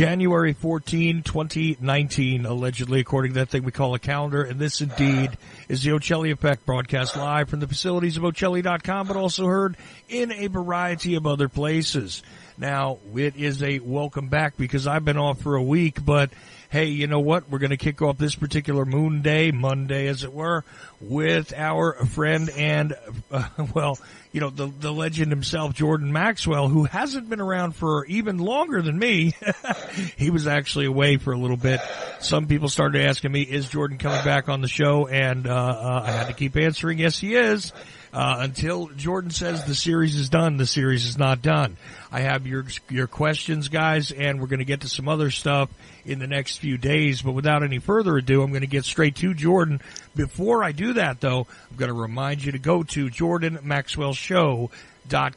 January 14, 2019, allegedly, according to that thing we call a calendar. And this indeed is the Ochelli Effect broadcast live from the facilities of Ochelli.com, but also heard in a variety of other places. Now, it is a welcome back because I've been off for a week, but hey, you know what? We're going to kick off this particular moon day, Monday as it were, with our friend and, uh, well, you know, the, the legend himself, Jordan Maxwell, who hasn't been around for even longer than me. he was actually away for a little bit. Some people started asking me, is Jordan coming back on the show? And, uh, uh, I had to keep answering, yes, he is. Uh, until Jordan says the series is done, the series is not done. I have your your questions, guys, and we're going to get to some other stuff in the next few days. But without any further ado, I'm going to get straight to Jordan. Before I do that, though, I'm going to remind you to go to Jordan Maxwell Show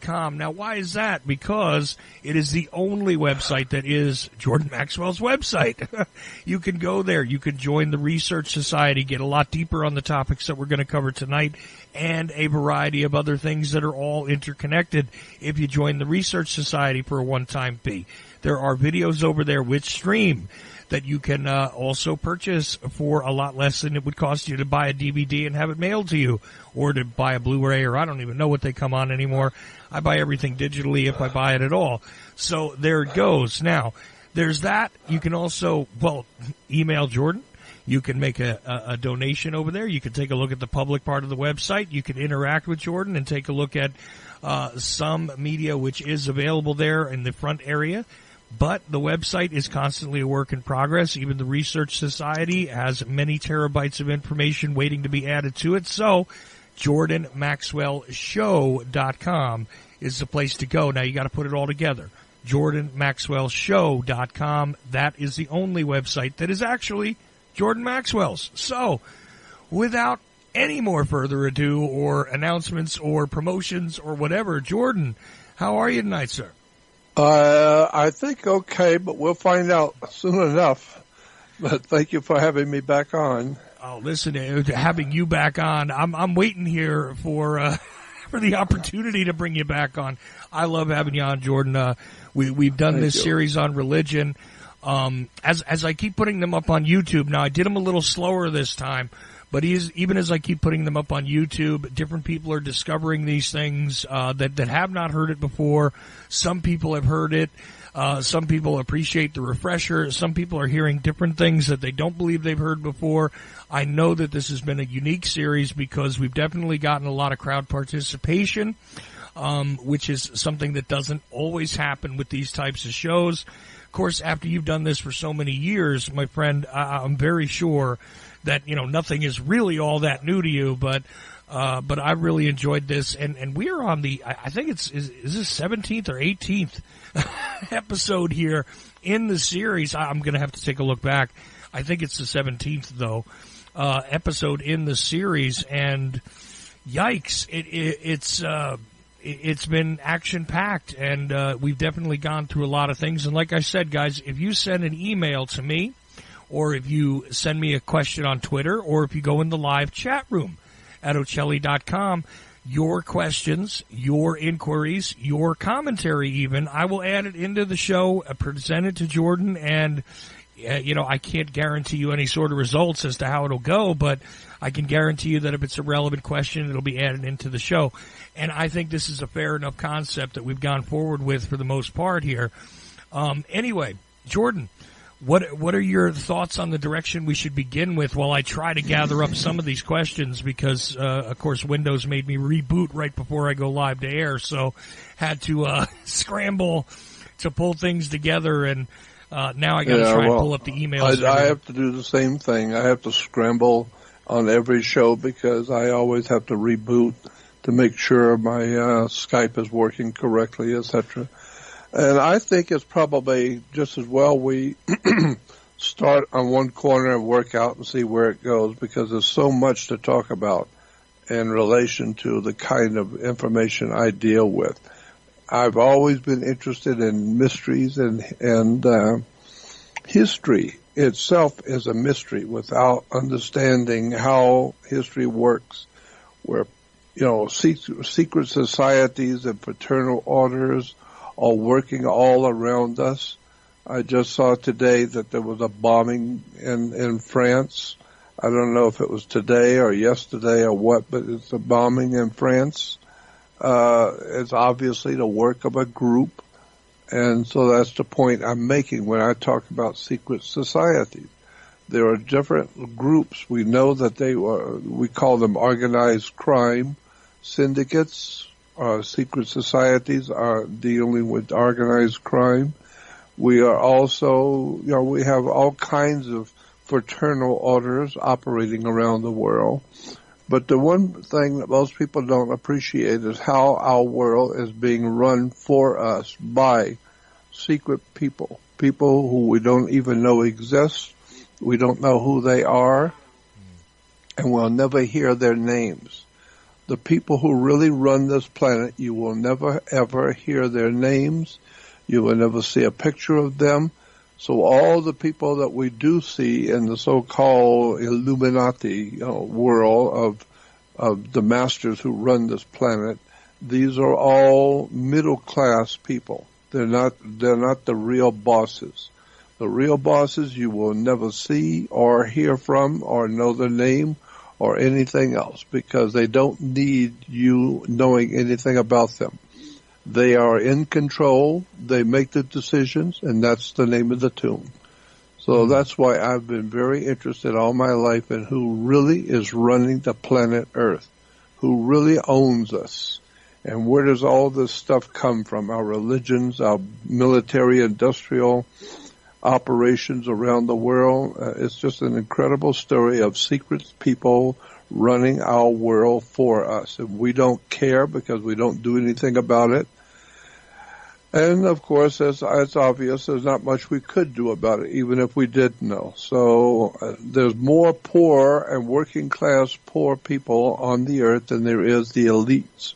com. Now, why is that? Because it is the only website that is Jordan Maxwell's website. you can go there. You can join the Research Society, get a lot deeper on the topics that we're going to cover tonight, and a variety of other things that are all interconnected if you join the Research Society for a one-time fee. There are videos over there which stream that you can uh, also purchase for a lot less than it would cost you to buy a DVD and have it mailed to you, or to buy a Blu-ray, or I don't even know what they come on anymore. I buy everything digitally if I buy it at all. So there it goes. Now, there's that. You can also, well, email Jordan. You can make a, a, a, donation over there. You can take a look at the public part of the website. You can interact with Jordan and take a look at uh, some media which is available there in the front area. But the website is constantly a work in progress. Even the Research Society has many terabytes of information waiting to be added to it. So, JordanMaxwellShow.com is the place to go. Now you got to put it all together. JordanMaxwellShow.com. That is the only website that is actually Jordan Maxwell's. So, without any more further ado or announcements or promotions or whatever, Jordan, how are you tonight, sir? Uh, I think okay, but we'll find out soon enough. But thank you for having me back on. Oh, listen, uh, having you back on, I'm I'm waiting here for uh, for the opportunity to bring you back on. I love having you on, Jordan. Uh, we we've done thank this you. series on religion. Um, as as I keep putting them up on YouTube now, I did them a little slower this time. But even as I keep putting them up on YouTube, different people are discovering these things uh, that that have not heard it before. Some people have heard it. Uh, some people appreciate the refresher. Some people are hearing different things that they don't believe they've heard before. I know that this has been a unique series because we've definitely gotten a lot of crowd participation, um, which is something that doesn't always happen with these types of shows. Of course, after you've done this for so many years, my friend, I- I'm very sure that you know nothing is really all that new to you, but uh, but I really enjoyed this, and and we are on the I think it's is, is this seventeenth or eighteenth episode here in the series. I'm going to have to take a look back. I think it's the seventeenth though uh, episode in the series, and yikes, it, it it's. Uh, it's been action packed and uh, we've definitely gone through a lot of things. And like I said, guys, if you send an email to me, or if you send me a question on Twitter, or if you go in the live chat room at Ochelli.com, your questions, your inquiries, your commentary even, I will add it into the show, uh, present it to Jordan, and, uh, you know, I can't guarantee you any sort of results as to how it'll go, but I can guarantee you that if it's a relevant question, it'll be added into the show. And I think this is a fair enough concept that we've gone forward with for the most part here. Um, anyway, Jordan, what what are your thoughts on the direction we should begin with while I try to gather up some of these questions because uh, of course Windows made me reboot right before I go live to air so had to uh, scramble to pull things together and uh, now I got to yeah, try well, and pull up the emails. I, I have to do the same thing. I have to scramble on every show because I always have to reboot to make sure my uh, Skype is working correctly, etc. And I think it's probably just as well we start on one corner and work out and see where it goes because there's so much to talk about in relation to the kind of information I deal with. I've always been interested in mysteries and and uh, history itself is a mystery without understanding how history works, where you know secret societies and fraternal orders are working all around us. I just saw today that there was a bombing in, in France. I don't know if it was today or yesterday or what, but it's a bombing in France. Uh, it's obviously the work of a group. And so that's the point I'm making when I talk about secret societies. There are different groups. We know that they are, we call them organized crime syndicates. Uh, secret societies are dealing with organized crime. We are also, you know, we have all kinds of fraternal orders operating around the world. But the one thing that most people don't appreciate is how our world is being run for us by secret people, people who we don't even know exist. We don't know who they are, and we'll never hear their names. The people who really run this planet, you will never ever hear their names. You will never see a picture of them. So all the people that we do see in the so-called Illuminati you know, world of of the masters who run this planet, these are all middle class people. They're not they're not the real bosses. The real bosses you will never see or hear from or know their name or anything else because they don't need you knowing anything about them. They are in control. They make the decisions, and that's the name of the tune. So mm-hmm. that's why I've been very interested all my life in who really is running the planet Earth, who really owns us, and where does all this stuff come from? Our religions, our military, industrial operations around the world. Uh, it's just an incredible story of secret people running our world for us. And we don't care because we don't do anything about it. And of course, as it's obvious, there's not much we could do about it, even if we did know. So uh, there's more poor and working class poor people on the earth than there is the elites.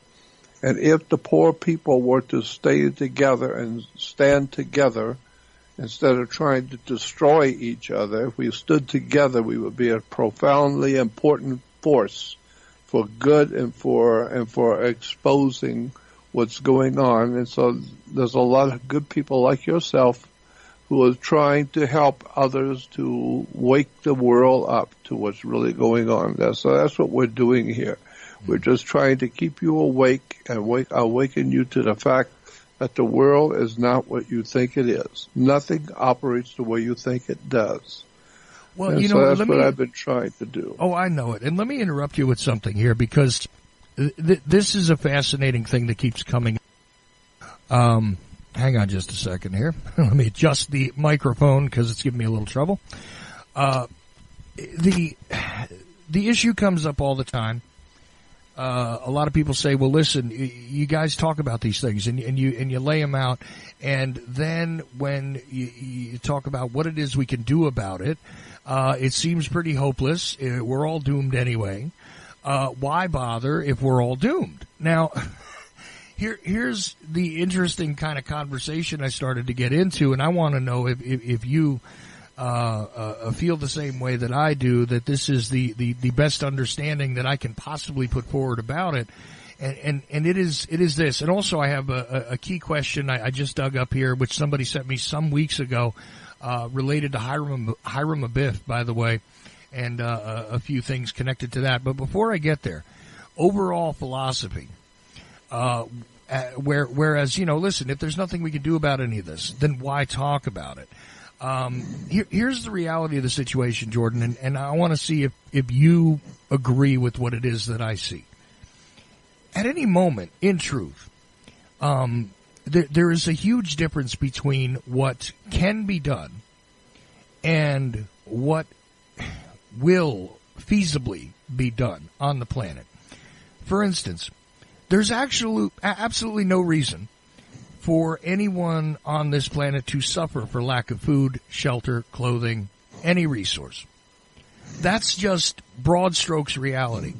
And if the poor people were to stay together and stand together, instead of trying to destroy each other, if we stood together, we would be a profoundly important force for good and for and for exposing what's going on. And so there's a lot of good people like yourself who are trying to help others to wake the world up to what's really going on. So that's what we're doing here. We're hmm. just trying to keep you awake and wake, awaken you to the fact that the world is not what you think it is. Nothing operates the way you think it does. Well, and you so know, that's what me, I've been trying to do. Oh, I know it. And let me interrupt you with something here because th- this is a fascinating thing that keeps coming. Um, hang on just a second here. let me adjust the microphone because it's giving me a little trouble. Uh, the the issue comes up all the time uh, a lot of people say, "Well, listen, you guys talk about these things and, and you and you lay them out, and then when you, you, talk about what it is we can do about it, uh, it seems pretty hopeless. Uh, we're all doomed anyway. Uh, why bother if we're all doomed?" Now. Here, here's the interesting kind of conversation I started to get into, and I want to know if, if, if you uh, uh, feel the same way that I do, that this is the, the, the best understanding that I can possibly put forward about it. And, and, and it is, it is this. And also I have a, a key question I, I, just dug up here, which somebody sent me some weeks ago, uh, related to Hiram, Hiram Abiff, by the way, and, uh, a, a few things connected to that. But before I get there, overall philosophy, uh, where, whereas, you know, listen, if there's nothing we can do about any of this, then why talk about it? Um, here, here's the reality of the situation, Jordan, and, and I want to see if, if you agree with what it is that I see. At any moment, in truth, um, there, there is a huge difference between what can be done and what will feasibly be done on the planet. For instance, there's actually absolutely no reason for anyone on this planet to suffer for lack of food, shelter, clothing, any resource. That's just broad strokes reality.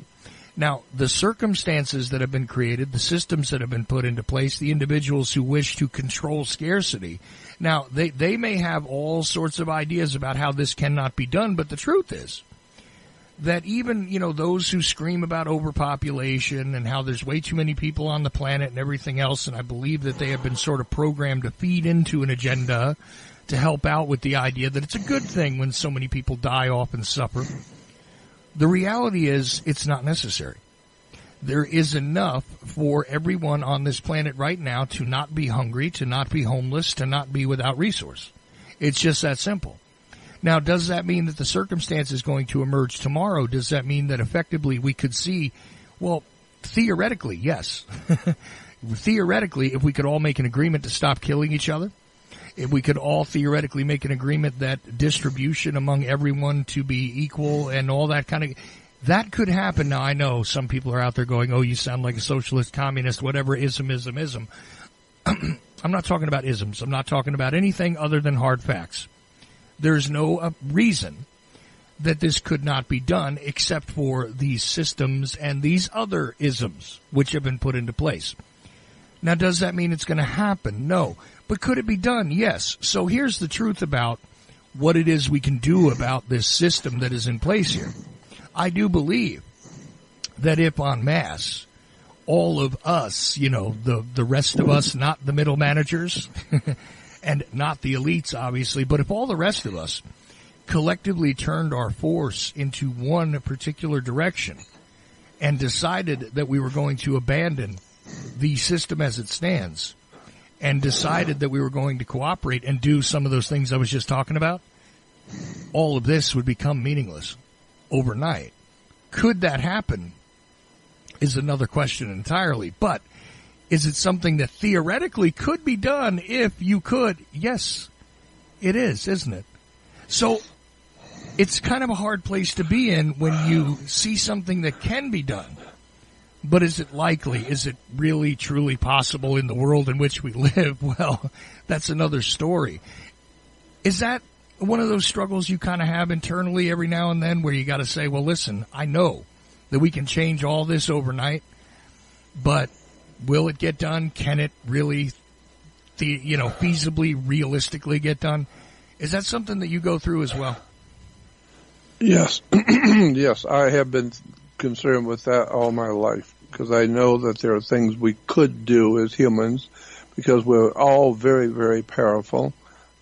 Now, the circumstances that have been created, the systems that have been put into place, the individuals who wish to control scarcity, now they, they may have all sorts of ideas about how this cannot be done, but the truth is, that even, you know, those who scream about overpopulation and how there's way too many people on the planet and everything else, and I believe that they have been sort of programmed to feed into an agenda to help out with the idea that it's a good thing when so many people die off and suffer. The reality is it's not necessary. There is enough for everyone on this planet right now to not be hungry, to not be homeless, to not be without resource. It's just that simple. Now, does that mean that the circumstance is going to emerge tomorrow? Does that mean that effectively we could see, well, theoretically, yes. theoretically, if we could all make an agreement to stop killing each other, if we could all theoretically make an agreement that distribution among everyone to be equal and all that kind of, that could happen. Now I know some people are out there going, "Oh, you sound like a socialist, communist, whatever ism, ism, ism." I'm not talking about isms. I'm not talking about anything other than hard facts. There's no uh, reason that this could not be done except for these systems and these other isms which have been put into place. Now, does that mean it's going to happen? No. But could it be done? Yes. So here's the truth about what it is we can do about this system that is in place here. I do believe that if en masse, all of us, you know, the, the rest of us, not the middle managers and not the elites, obviously, but if all the rest of us collectively turned our force into one particular direction and decided that we were going to abandon the system as it stands and decided that we were going to cooperate and do some of those things I was just talking about, all of this would become meaningless overnight. Could that happen is another question entirely, but is it something that theoretically could be done if you could? Yes, it is, isn't it? So it's kind of a hard place to be in when you see something that can be done. But is it likely? Is it really truly possible in the world in which we live? Well, that's another story. Is that one of those struggles you kind of have internally every now and then where you got to say, well, listen, I know that we can change all this overnight, but will it get done? Can it really, the, you know, feasibly, realistically get done? Is that something that you go through as well? Yes, yes, I have been concerned with that all my life because I know that there are things we could do as humans because we're all very, very powerful.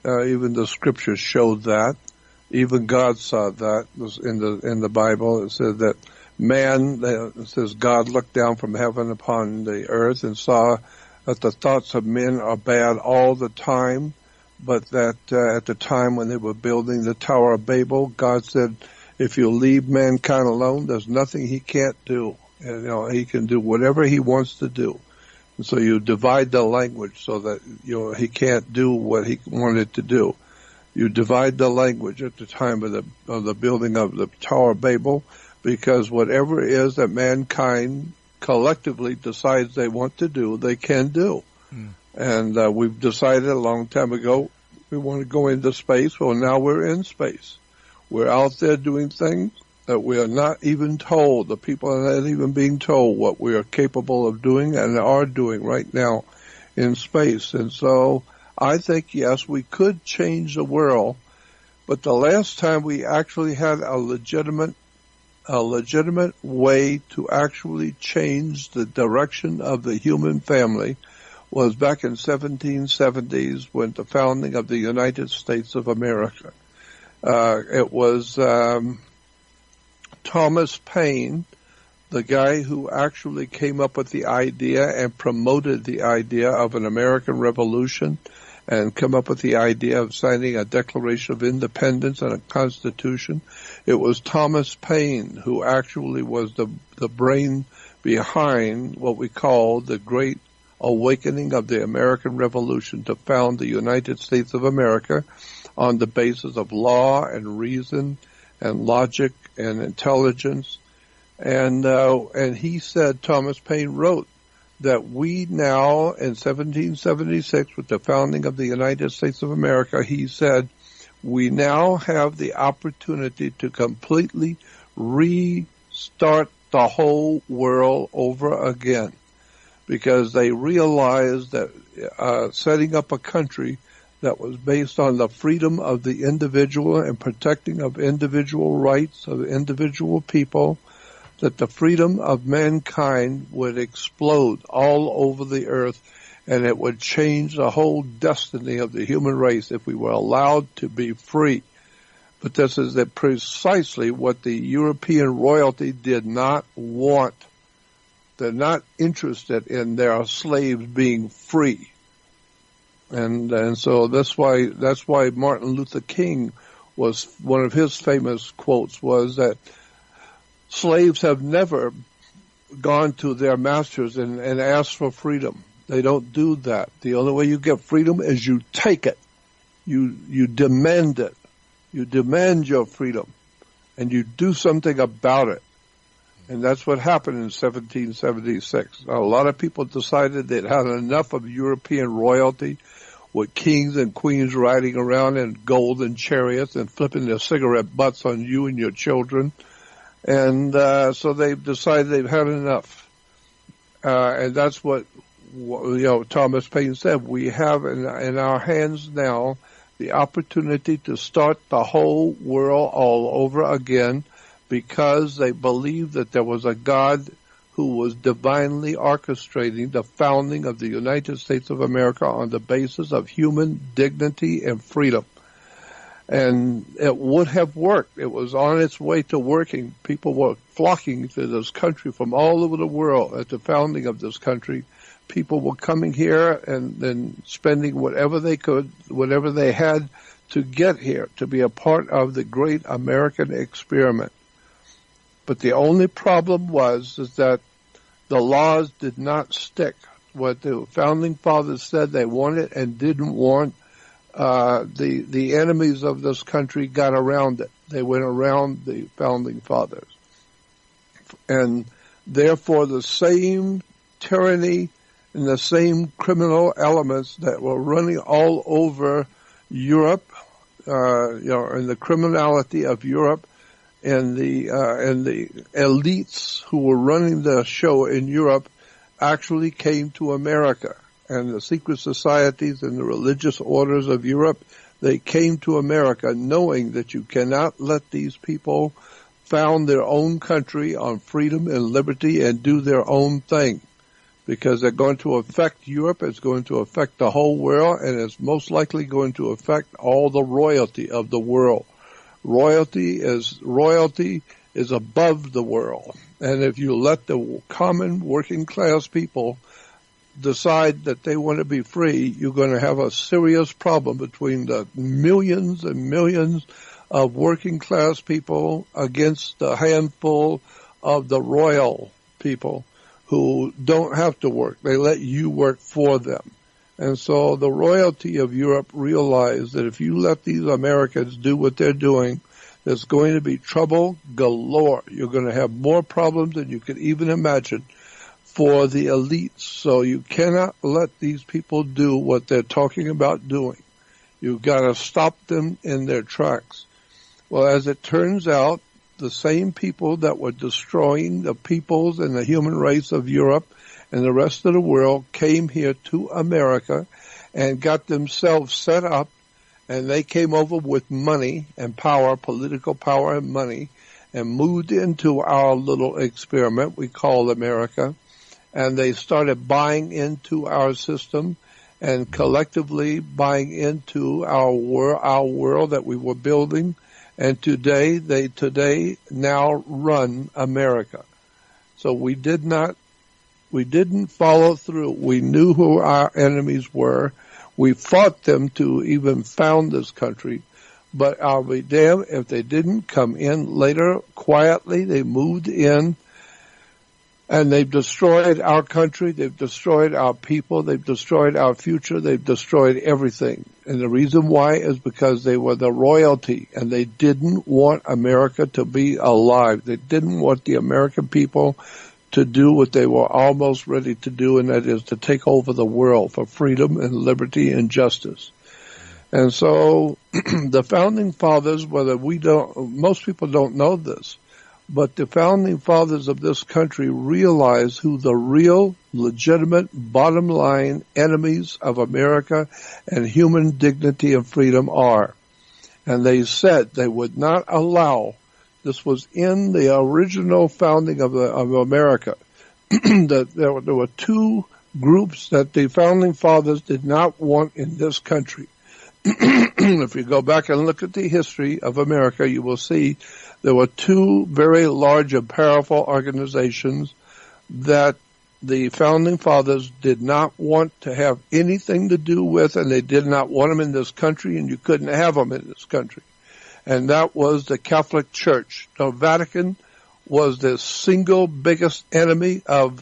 Uh, even the scriptures showed that. Even God saw that in the in the Bible. It said that man, says God looked down from heaven upon the earth and saw that the thoughts of men are bad all the time but that uh, at the time when they were building the Tower of Babel, God said, if you leave mankind alone, there's nothing he can't do. And, you know, he can do whatever he wants to do. And so you divide the language so that, you know, he can't do what he wanted to do. You divide the language at the time of the, of the building of the Tower of Babel because whatever it is that mankind collectively decides they want to do, they can do. Mm. And uh, we've decided a long time ago we want to go into space. Well, now we're in space. We're out there doing things that we are not even told. The people are not even being told what we are capable of doing and are doing right now in space. And so I think, yes, we could change the world. But the last time we actually had a legitimate a legitimate way to actually change the direction of the human family was back in 1770s when the founding of the United States of America. Uh, it was um, Thomas Paine, the guy who actually came up with the idea and promoted the idea of an American Revolution and come up with the idea of signing a Declaration of Independence and a Constitution. It was Thomas Paine who actually was the the brain behind what we call the Great awakening of the American Revolution to found the United States of America on the basis of law and reason and logic and intelligence. And, uh, and he said, Thomas Paine wrote that we now in 1776 with the founding of the United States of America, he said, we now have the opportunity to completely restart the whole world over again because they realized that uh, setting up a country that was based on the freedom of the individual and protecting of individual rights of individual people, that the freedom of mankind would explode all over the earth and it would change the whole destiny of the human race if we were allowed to be free. But this is precisely what the European royalty did not want. They're not interested in their slaves being free. And, and so that's why, that's why Martin Luther King was, one of his famous quotes was that slaves have never gone to their masters and, and asked for freedom. They don't do that. The only way you get freedom is you take it. You, you demand it. You demand your freedom and you do something about it. And that's what happened in 1776. A lot of people decided they'd had enough of European royalty with kings and queens riding around in golden chariots and flipping their cigarette butts on you and your children. And uh, so they've decided they've had enough. Uh, and that's what you know, Thomas Paine said, we have in, in our hands now the opportunity to start the whole world all over again because they believed that there was a God who was divinely orchestrating the founding of the United States of America on the basis of human dignity and freedom. And it would have worked. It was on its way to working. People were flocking to this country from all over the world at the founding of this country people were coming here and then spending whatever they could, whatever they had to get here, to be a part of the great American experiment. But the only problem was is that the laws did not stick. What the founding fathers said they wanted and didn't want, uh, the the enemies of this country got around it. They went around the founding fathers, and therefore the same tyranny and the same criminal elements that were running all over Europe, uh, you know, and the criminality of Europe and the uh, and the elites who were running the show in Europe actually came to America, and the secret societies and the religious orders of Europe they came to America knowing that you cannot let these people found their own country on freedom and liberty and do their own thing because they're going to affect Europe, it's going to affect the whole world, and it's most likely going to affect all the royalty of the world. Royalty is, royalty is above the world. And if you let the common working class people decide that they want to be free, you're going to have a serious problem between the millions and millions of working class people against the handful of the royal people who don't have to work. They let you work for them. And so the royalty of Europe realized that if you let these Americans do what they're doing, there's going to be trouble galore. You're going to have more problems than you could even imagine for the elites. So you cannot let these people do what they're talking about doing. You've got to stop them in their tracks. Well, as it turns out, the same people that were destroying the peoples and the human race of Europe and the rest of the world came here to America and got themselves set up and they came over with money and power, political power and money and moved into our little experiment we call America. And they started buying into our system and collectively buying into our world, our world that we were building and today they today now run America. So we did not, we didn't follow through. We knew who our enemies were. We fought them to even found this country. But I'll be damned if they didn't come in later quietly. They moved in and they've destroyed our country. They've destroyed our people. They've destroyed our future. They've destroyed everything. And the reason why is because they were the royalty and they didn't want America to be alive. They didn't want the American people to do what they were almost ready to do, and that is to take over the world for freedom and liberty and justice. And so the founding fathers, whether we don't, most people don't know this, but the founding fathers of this country realized who the real, legitimate, bottom line enemies of America and human dignity and freedom are. And they said they would not allow, this was in the original founding of, the, of America, that there were, there were two groups that the founding fathers did not want in this country. if you go back and look at the history of America, you will see there were two very large and powerful organizations that the founding fathers did not want to have anything to do with, and they did not want them in this country, and you couldn't have them in this country. And that was the Catholic Church. The Vatican was the single biggest enemy of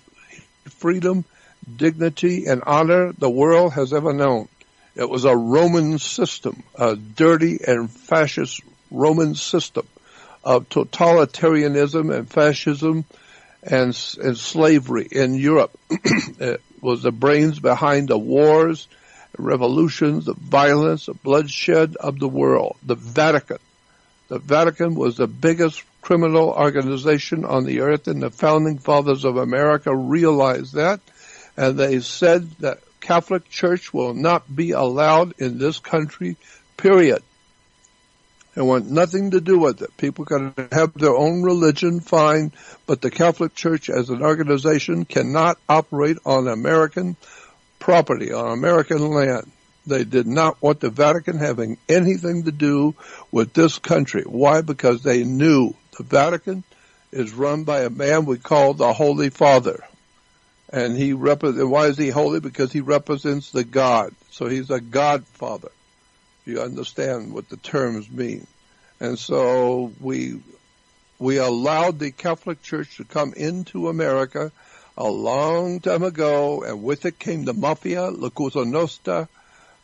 freedom, dignity, and honor the world has ever known. It was a Roman system, a dirty and fascist Roman system of totalitarianism and fascism and, and slavery in Europe. it was the brains behind the wars, revolutions, the violence, the bloodshed of the world. The Vatican. The Vatican was the biggest criminal organization on the earth and the founding fathers of America realized that and they said that Catholic Church will not be allowed in this country, period. They want nothing to do with it. People can have their own religion, fine, but the Catholic Church as an organization cannot operate on American property, on American land. They did not want the Vatican having anything to do with this country. Why? Because they knew the Vatican is run by a man we call the Holy Father. And he represents, why is he holy? Because he represents the God. So he's a Godfather you understand what the terms mean. And so we we allowed the Catholic Church to come into America a long time ago, and with it came the mafia, La Cosa Nostra,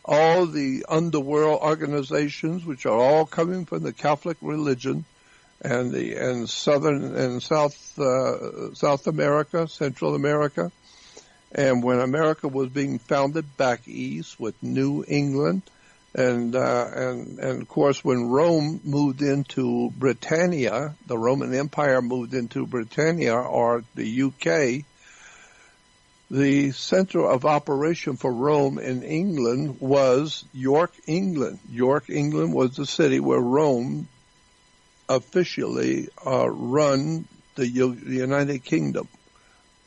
all the underworld organizations, which are all coming from the Catholic religion, and the and southern and south uh, South America, Central America, and when America was being founded back east with New England and uh, and and of course, when Rome moved into Britannia, the Roman Empire moved into Britannia or the UK. The center of operation for Rome in England was York, England. York, England was the city where Rome officially uh, run the, U- the United Kingdom.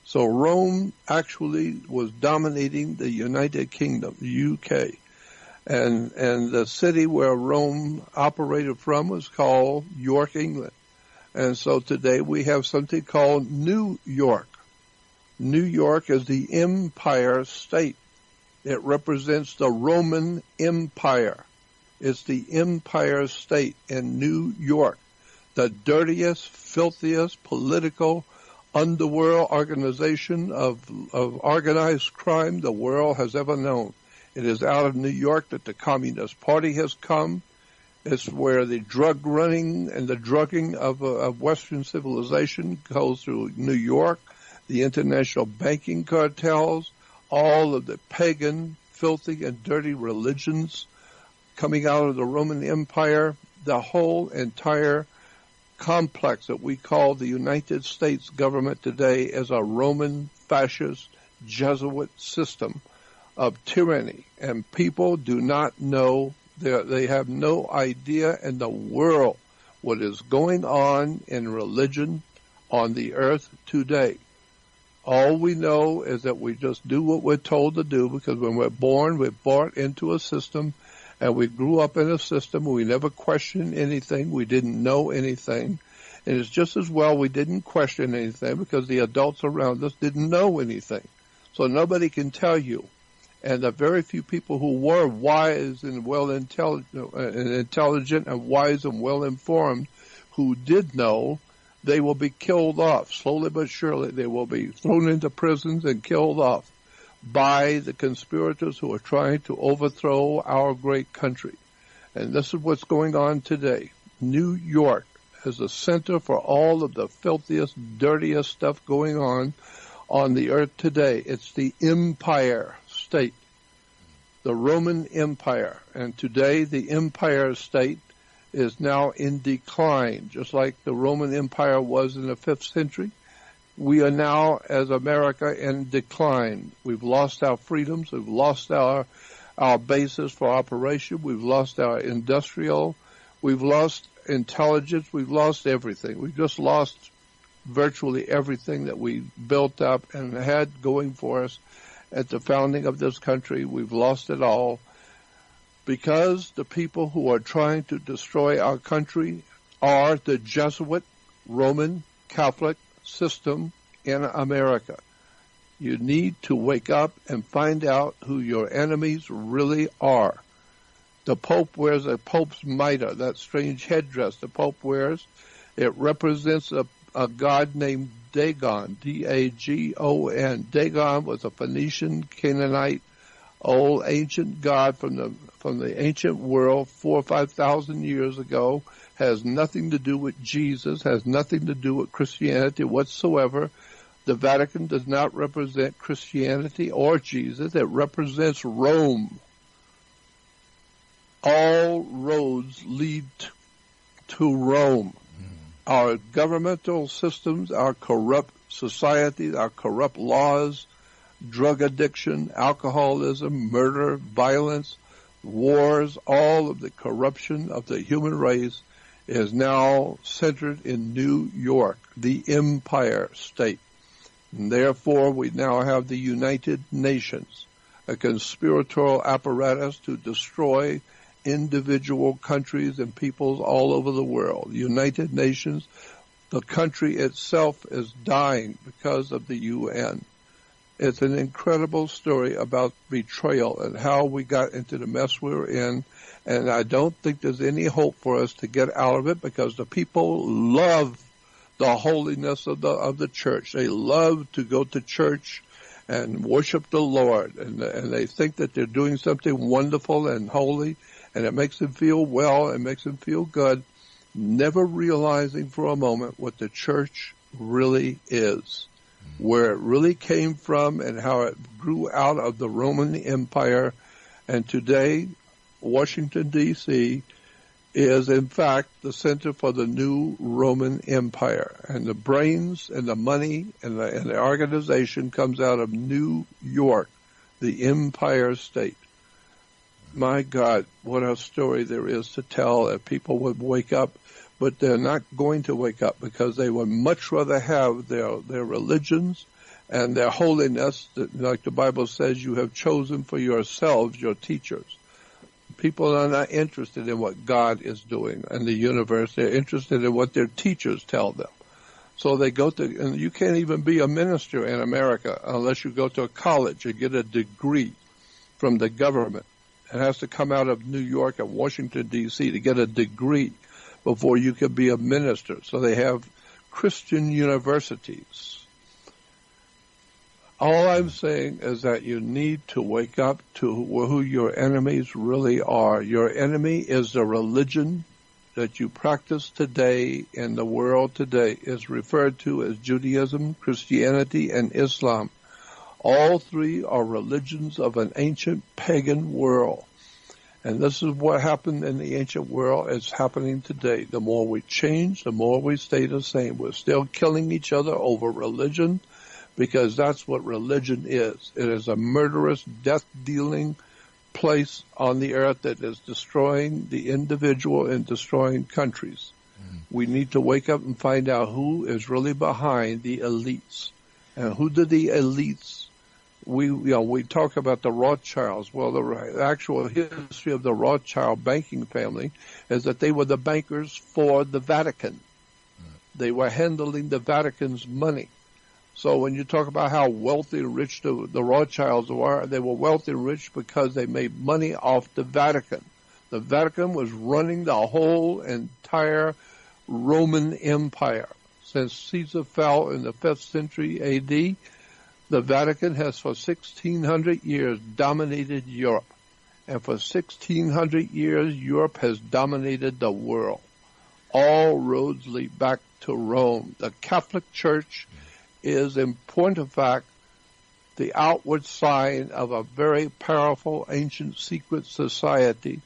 So Rome actually was dominating the United Kingdom, UK and and the city where Rome operated from was called York, England. And so today we have something called New York. New York is the empire state. It represents the Roman Empire. It's the empire state in New York, the dirtiest, filthiest political underworld organization of, of organized crime the world has ever known. It is out of New York that the Communist Party has come. It's where the drug running and the drugging of, uh, of Western civilization goes through New York, the international banking cartels, all of the pagan, filthy, and dirty religions coming out of the Roman Empire, the whole entire complex that we call the United States government today is a Roman fascist Jesuit system of tyranny, and people do not know, they have no idea in the world what is going on in religion on the earth today. All we know is that we just do what we're told to do because when we're born, we're brought into a system and we grew up in a system. We never questioned anything. We didn't know anything. And it's just as well we didn't question anything because the adults around us didn't know anything. So nobody can tell you and the very few people who were wise and well intelligent and uh, intelligent and wise and well informed who did know they will be killed off. Slowly but surely they will be thrown into prisons and killed off by the conspirators who are trying to overthrow our great country. And this is what's going on today. New york is a center for all of the filthiest dirtiest stuff going on on the earth today. It's the empire state, the Roman Empire. And today the empire state is now in decline, just like the Roman Empire was in the fifth century. We are now, as America, in decline. We've lost our freedoms. We've lost our our basis for operation. We've lost our industrial. We've lost intelligence. We've lost everything. We've just lost virtually everything that we built up and had going for us at the founding of this country. We've lost it all because the people who are trying to destroy our country are the Jesuit Roman Catholic system in America. You need to wake up and find out who your enemies really are. The Pope wears a Pope's mitre, that strange headdress the Pope wears. It represents a, a god named Dagon, D-A-G-O-N. Dagon was a Phoenician Canaanite old ancient god from the from the ancient world four or five thousand years ago has nothing to do with Jesus, has nothing to do with Christianity whatsoever. The Vatican does not represent Christianity or Jesus. It represents Rome. All roads lead to Rome. Our governmental systems, our corrupt societies, our corrupt laws, drug addiction, alcoholism, murder, violence, wars, all of the corruption of the human race is now centered in New York, the Empire State. And therefore, we now have the United Nations, a conspiratorial apparatus to destroy individual countries and peoples all over the world. United Nations, the country itself is dying because of the UN. It's an incredible story about betrayal and how we got into the mess we were in. And I don't think there's any hope for us to get out of it because the people love the holiness of the, of the church. They love to go to church and worship the Lord and, and they think that they're doing something wonderful and holy and it makes them feel well, it makes them feel good, never realizing for a moment what the church really is, where it really came from and how it grew out of the Roman Empire. And today, Washington DC is in fact the center for the new Roman Empire. And the brains and the money and the, and the organization comes out of New York, the Empire State my God, what a story there is to tell if people would wake up, but they're not going to wake up because they would much rather have their, their religions and their holiness, like the Bible says, you have chosen for yourselves your teachers. People are not interested in what God is doing in the universe. They're interested in what their teachers tell them. So they go to, and you can't even be a minister in America unless you go to a college and get a degree from the government. It has to come out of New York and Washington D.C. to get a degree before you can be a minister. So they have Christian universities. All I'm saying is that you need to wake up to who your enemies really are. Your enemy is the religion that you practice today in the world today is referred to as Judaism, Christianity, and Islam. All three are religions of an ancient pagan world. And this is what happened in the ancient world. It's happening today. The more we change, the more we stay the same. We're still killing each other over religion because that's what religion is. It is a murderous, death dealing place on the earth that is destroying the individual and destroying countries. Mm. We need to wake up and find out who is really behind the elites. And who do the elites we you know we talk about the Rothschilds. Well, the actual history of the Rothschild banking family is that they were the bankers for the Vatican. They were handling the Vatican's money. So when you talk about how wealthy and rich the, the Rothschilds were, they were wealthy and rich because they made money off the Vatican. The Vatican was running the whole entire Roman Empire. Since Caesar fell in the 5th century AD, the Vatican has for 1600 years dominated Europe. And for 1600 years, Europe has dominated the world. All roads lead back to Rome. The Catholic Church is, in point of fact, the outward sign of a very powerful ancient secret society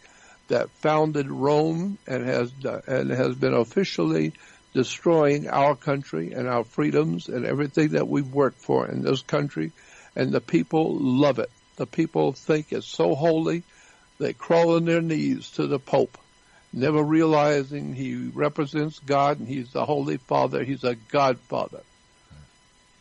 that founded Rome and has and has been officially destroying our country and our freedoms and everything that we've worked for in this country. And the people love it. The people think it's so holy, they crawl on their knees to the Pope, never realizing he represents God and he's the Holy Father. He's a Godfather.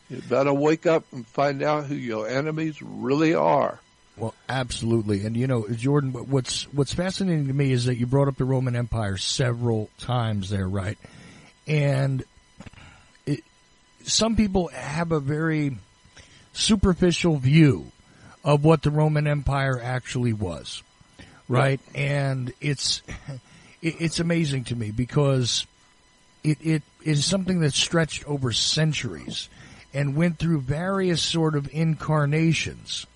You better wake up and find out who your enemies really are. Well, absolutely, and you know, Jordan, what's what's fascinating to me is that you brought up the Roman Empire several times there, right? And it, some people have a very superficial view of what the Roman Empire actually was, right? And it's it, it's amazing to me because it, it is something that stretched over centuries and went through various sort of incarnations.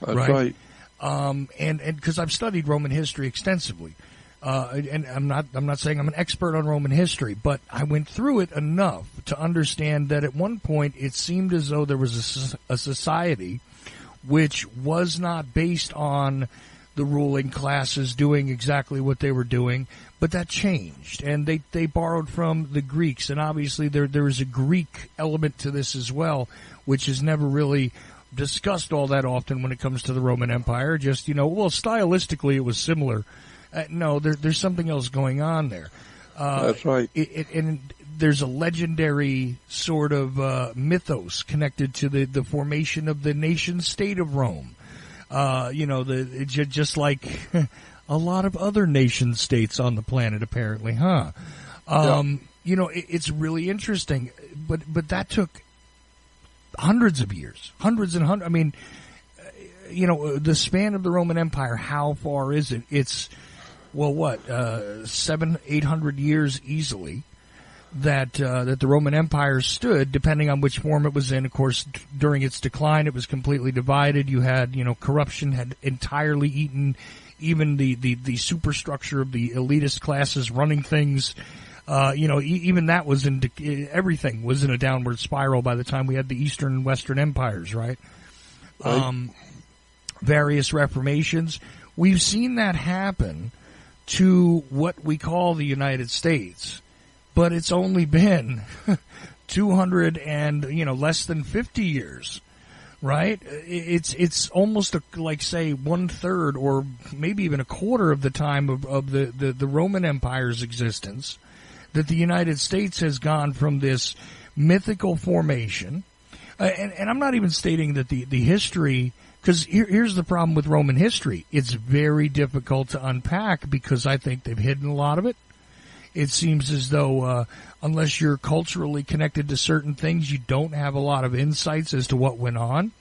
That's right. right. Um, and and because I've studied Roman history extensively, uh, and I'm not I'm not saying I'm an expert on Roman history, but I went through it enough to understand that at one point it seemed as though there was a, a society which was not based on the ruling classes doing exactly what they were doing, but that changed, and they they borrowed from the Greeks, and obviously there there is a Greek element to this as well, which is never really discussed all that often when it comes to the Roman Empire. Just you know, well, stylistically it was similar. Uh, no, there, there's something else going on there. Uh, That's right. It, it, and there's a legendary sort of uh, mythos connected to the, the formation of the nation state of Rome. Uh, you know, the just like a lot of other nation states on the planet, apparently, huh? Um, yeah. You know, it, it's really interesting, but but that took hundreds of years, hundreds and hundreds. I mean, you know, the span of the Roman Empire. How far is it? It's well, what uh, seven, eight hundred years easily that uh, that the Roman Empire stood, depending on which form it was in. Of course, d- during its decline, it was completely divided. You had, you know, corruption had entirely eaten even the the, the superstructure of the elitist classes running things. Uh, you know, e- even that was in de- everything was in a downward spiral by the time we had the Eastern and Western empires, right? right. Um, various reformations. We've seen that happen to what we call the United States, but it's only been 200 and, you know, less than 50 years, right? It's, it's almost a, like say one third or maybe even a quarter of the time of, of the, the, the Roman Empire's existence that the United States has gone from this mythical formation. Uh, and, and, I'm not even stating that the, the history, because here, here's the problem with Roman history. It's very difficult to unpack because I think they've hidden a lot of it. It seems as though, uh, unless you're culturally connected to certain things, you don't have a lot of insights as to what went on.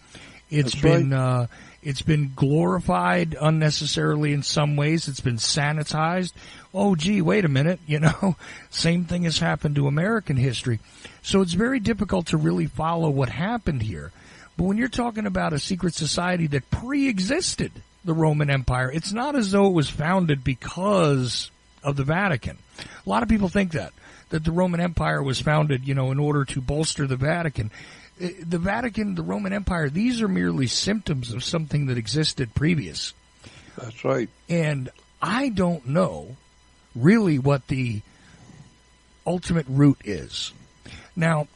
It's That's been, right. uh, it's been glorified unnecessarily in some ways. It's been sanitized. Oh, gee, wait a minute. You know, same thing has happened to American history. So it's very difficult to really follow what happened here. But when you're talking about a secret society that pre-existed the Roman Empire, it's not as though it was founded because of the Vatican. A lot of people think that that the Roman Empire was founded, you know, in order to bolster the Vatican. Uh, the Vatican, the Roman Empire, these are merely symptoms of something that existed previous. That's right. And I don't know really what the ultimate root is. Now,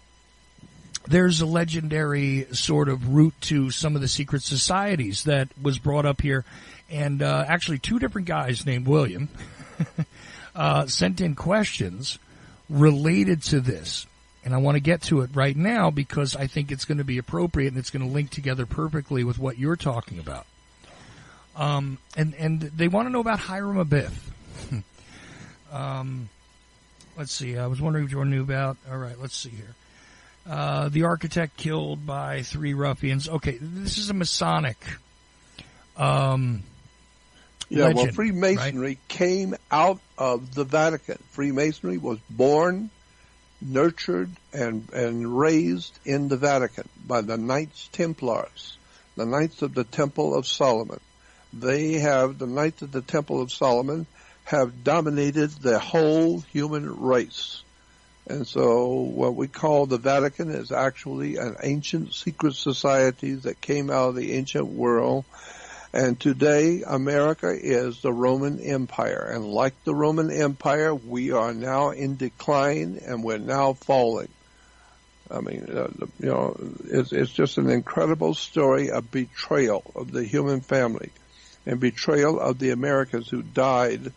there's a legendary sort of root to some of the secret societies that was brought up here, and uh, actually, two different guys named William uh, sent in questions related to this. And I want to get to it right now because I think it's going to be appropriate and it's going to link together perfectly with what you're talking about. Um, and, and they want to know about Hiram Abiff. um, let's see. I was wondering if you knew about. All right, let's see here. Uh, the architect killed by three ruffians. Okay, this is a Masonic. Um, yeah, legend, well, Freemasonry right? came out of the Vatican. Freemasonry was born nurtured and, and raised in the Vatican by the Knights Templars, the Knights of the Temple of Solomon. They have, the Knights of the Temple of Solomon have dominated the whole human race. And so what we call the Vatican is actually an ancient secret society that came out of the ancient world and today, America is the Roman Empire. And like the Roman Empire, we are now in decline and we're now falling. I mean, uh, you know, it's, it's just an incredible story of betrayal of the human family and betrayal of the Americans who died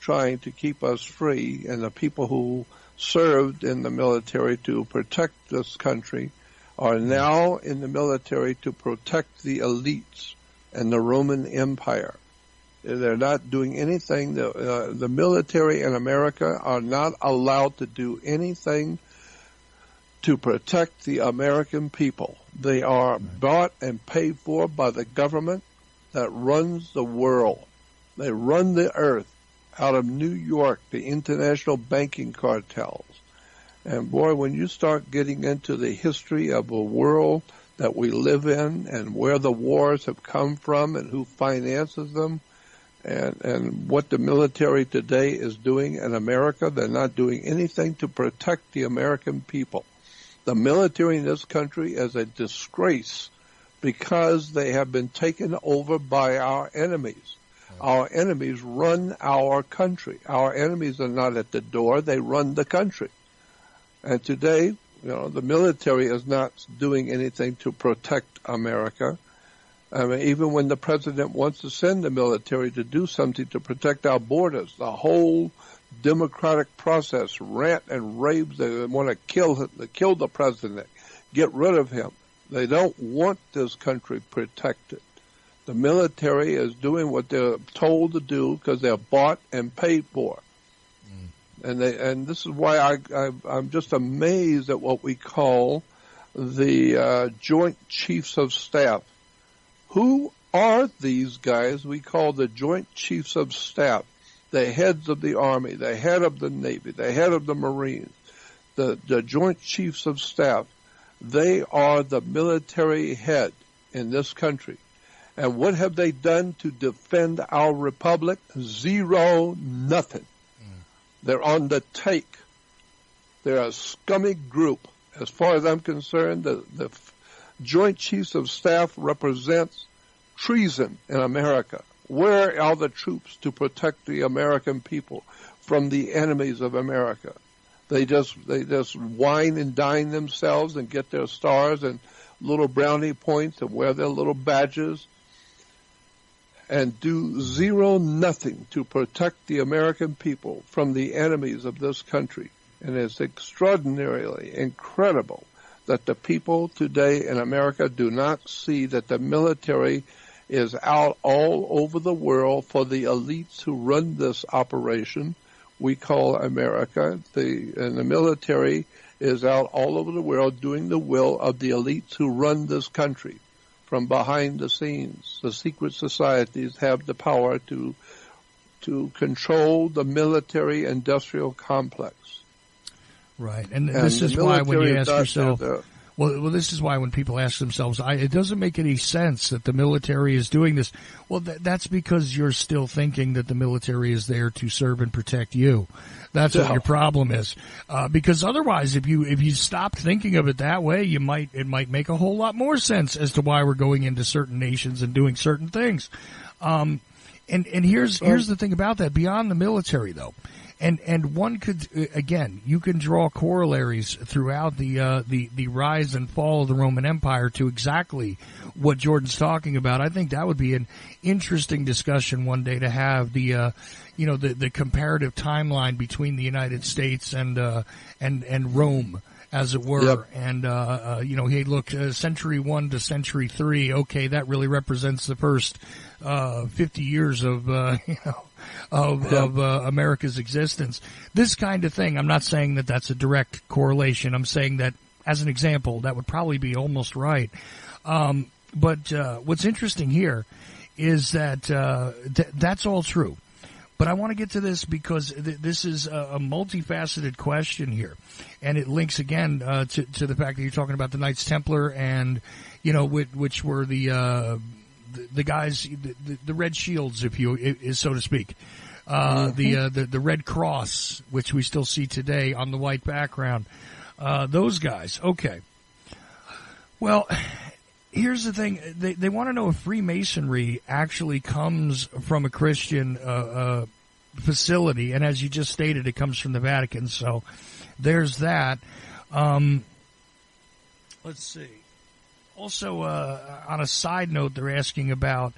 trying to keep us free and the people who served in the military to protect this country are now in the military to protect the elites and the Roman Empire. They're not doing anything. The, uh, the military in America are not allowed to do anything to protect the American people. They are bought and paid for by the government that runs the world. They run the earth out of New York, the international banking cartels. And boy, when you start getting into the history of a world that we live in and where the wars have come from and who finances them and, and what the military today is doing in America, they're not doing anything to protect the American people. The military in this country is a disgrace because they have been taken over by our enemies. Our enemies run our country. Our enemies are not at the door, they run the country. And today, you know, the military is not doing anything to protect America. I mean, even when the president wants to send the military to do something to protect our borders, the whole democratic process rant and raves. They want to kill the kill the president, get rid of him. They don't want this country protected. The military is doing what they're told to do because they're bought and paid for. Mm. And they, and this is why I, I, I'm just amazed at what we call the uh, Joint Chiefs of Staff. Who are these guys we call the Joint Chiefs of Staff? The heads of the Army, the head of the Navy, the head of the Marines, the, the Joint Chiefs of Staff. They are the military head in this country. And what have they done to defend our republic? Zero, nothing. Mm. They're on the take. They're a scummy group. As far as I'm concerned, the, the Joint Chiefs of Staff represents treason in America. Where are the troops to protect the American people from the enemies of America? They just they just wine and dine themselves and get their stars and little brownie points and wear their little badges and do zero nothing to protect the American people from the enemies of this country. And it's extraordinarily incredible that the people today in America do not see that the military is out all over the world for the elites who run this operation we call America. The, and the military is out all over the world doing the will of the elites who run this country from behind the scenes. The secret societies have the power to to control the military industrial complex. Right, and, and this is why when you ask yourself, well, well, this is why when people ask themselves, I, it doesn't make any sense that the military is doing this. Well, th- that's because you're still thinking that the military is there to serve and protect you. That's what your problem is. Uh, because otherwise, if you if you stopped thinking of it that way, you might it might make a whole lot more sense as to why we're going into certain nations and doing certain things. Um, and and here's here's the thing about that. Beyond the military, though, and and one could uh, again you can draw corollaries throughout the uh, the the rise and fall of the Roman Empire to exactly what Jordan's talking about. I think that would be an interesting discussion one day to have the uh, you know the the comparative timeline between the United States and uh, and and Rome as it were. Yep. And, uh, uh, you know, hey, look, uh, century one to century three, okay, that really represents the first, uh, 50 years of, uh, you know, of, of uh, America's existence. This kind of thing, I'm not saying that that's a direct correlation. I'm saying that as an example, that would probably be almost right. Um, but, what's interesting here is that, th- that's all true. But I want to get to this because th- this is a, a, multifaceted question here, and it links again uh, to, to the fact that you're talking about the Knights Templar and you know which, which were the, uh, the, the guys the, the, red shields, if you is so to speak, uh, mm-hmm. the, uh, the the Red Cross, which we still see today on the white background. Uh, those guys, okay. Well, here's the thing. They, they want to know if freemasonry actually comes from a christian uh, uh, facility. And as you just stated it comes from the vatican. So there's that. Um, let's see also uh, on a side note they're asking about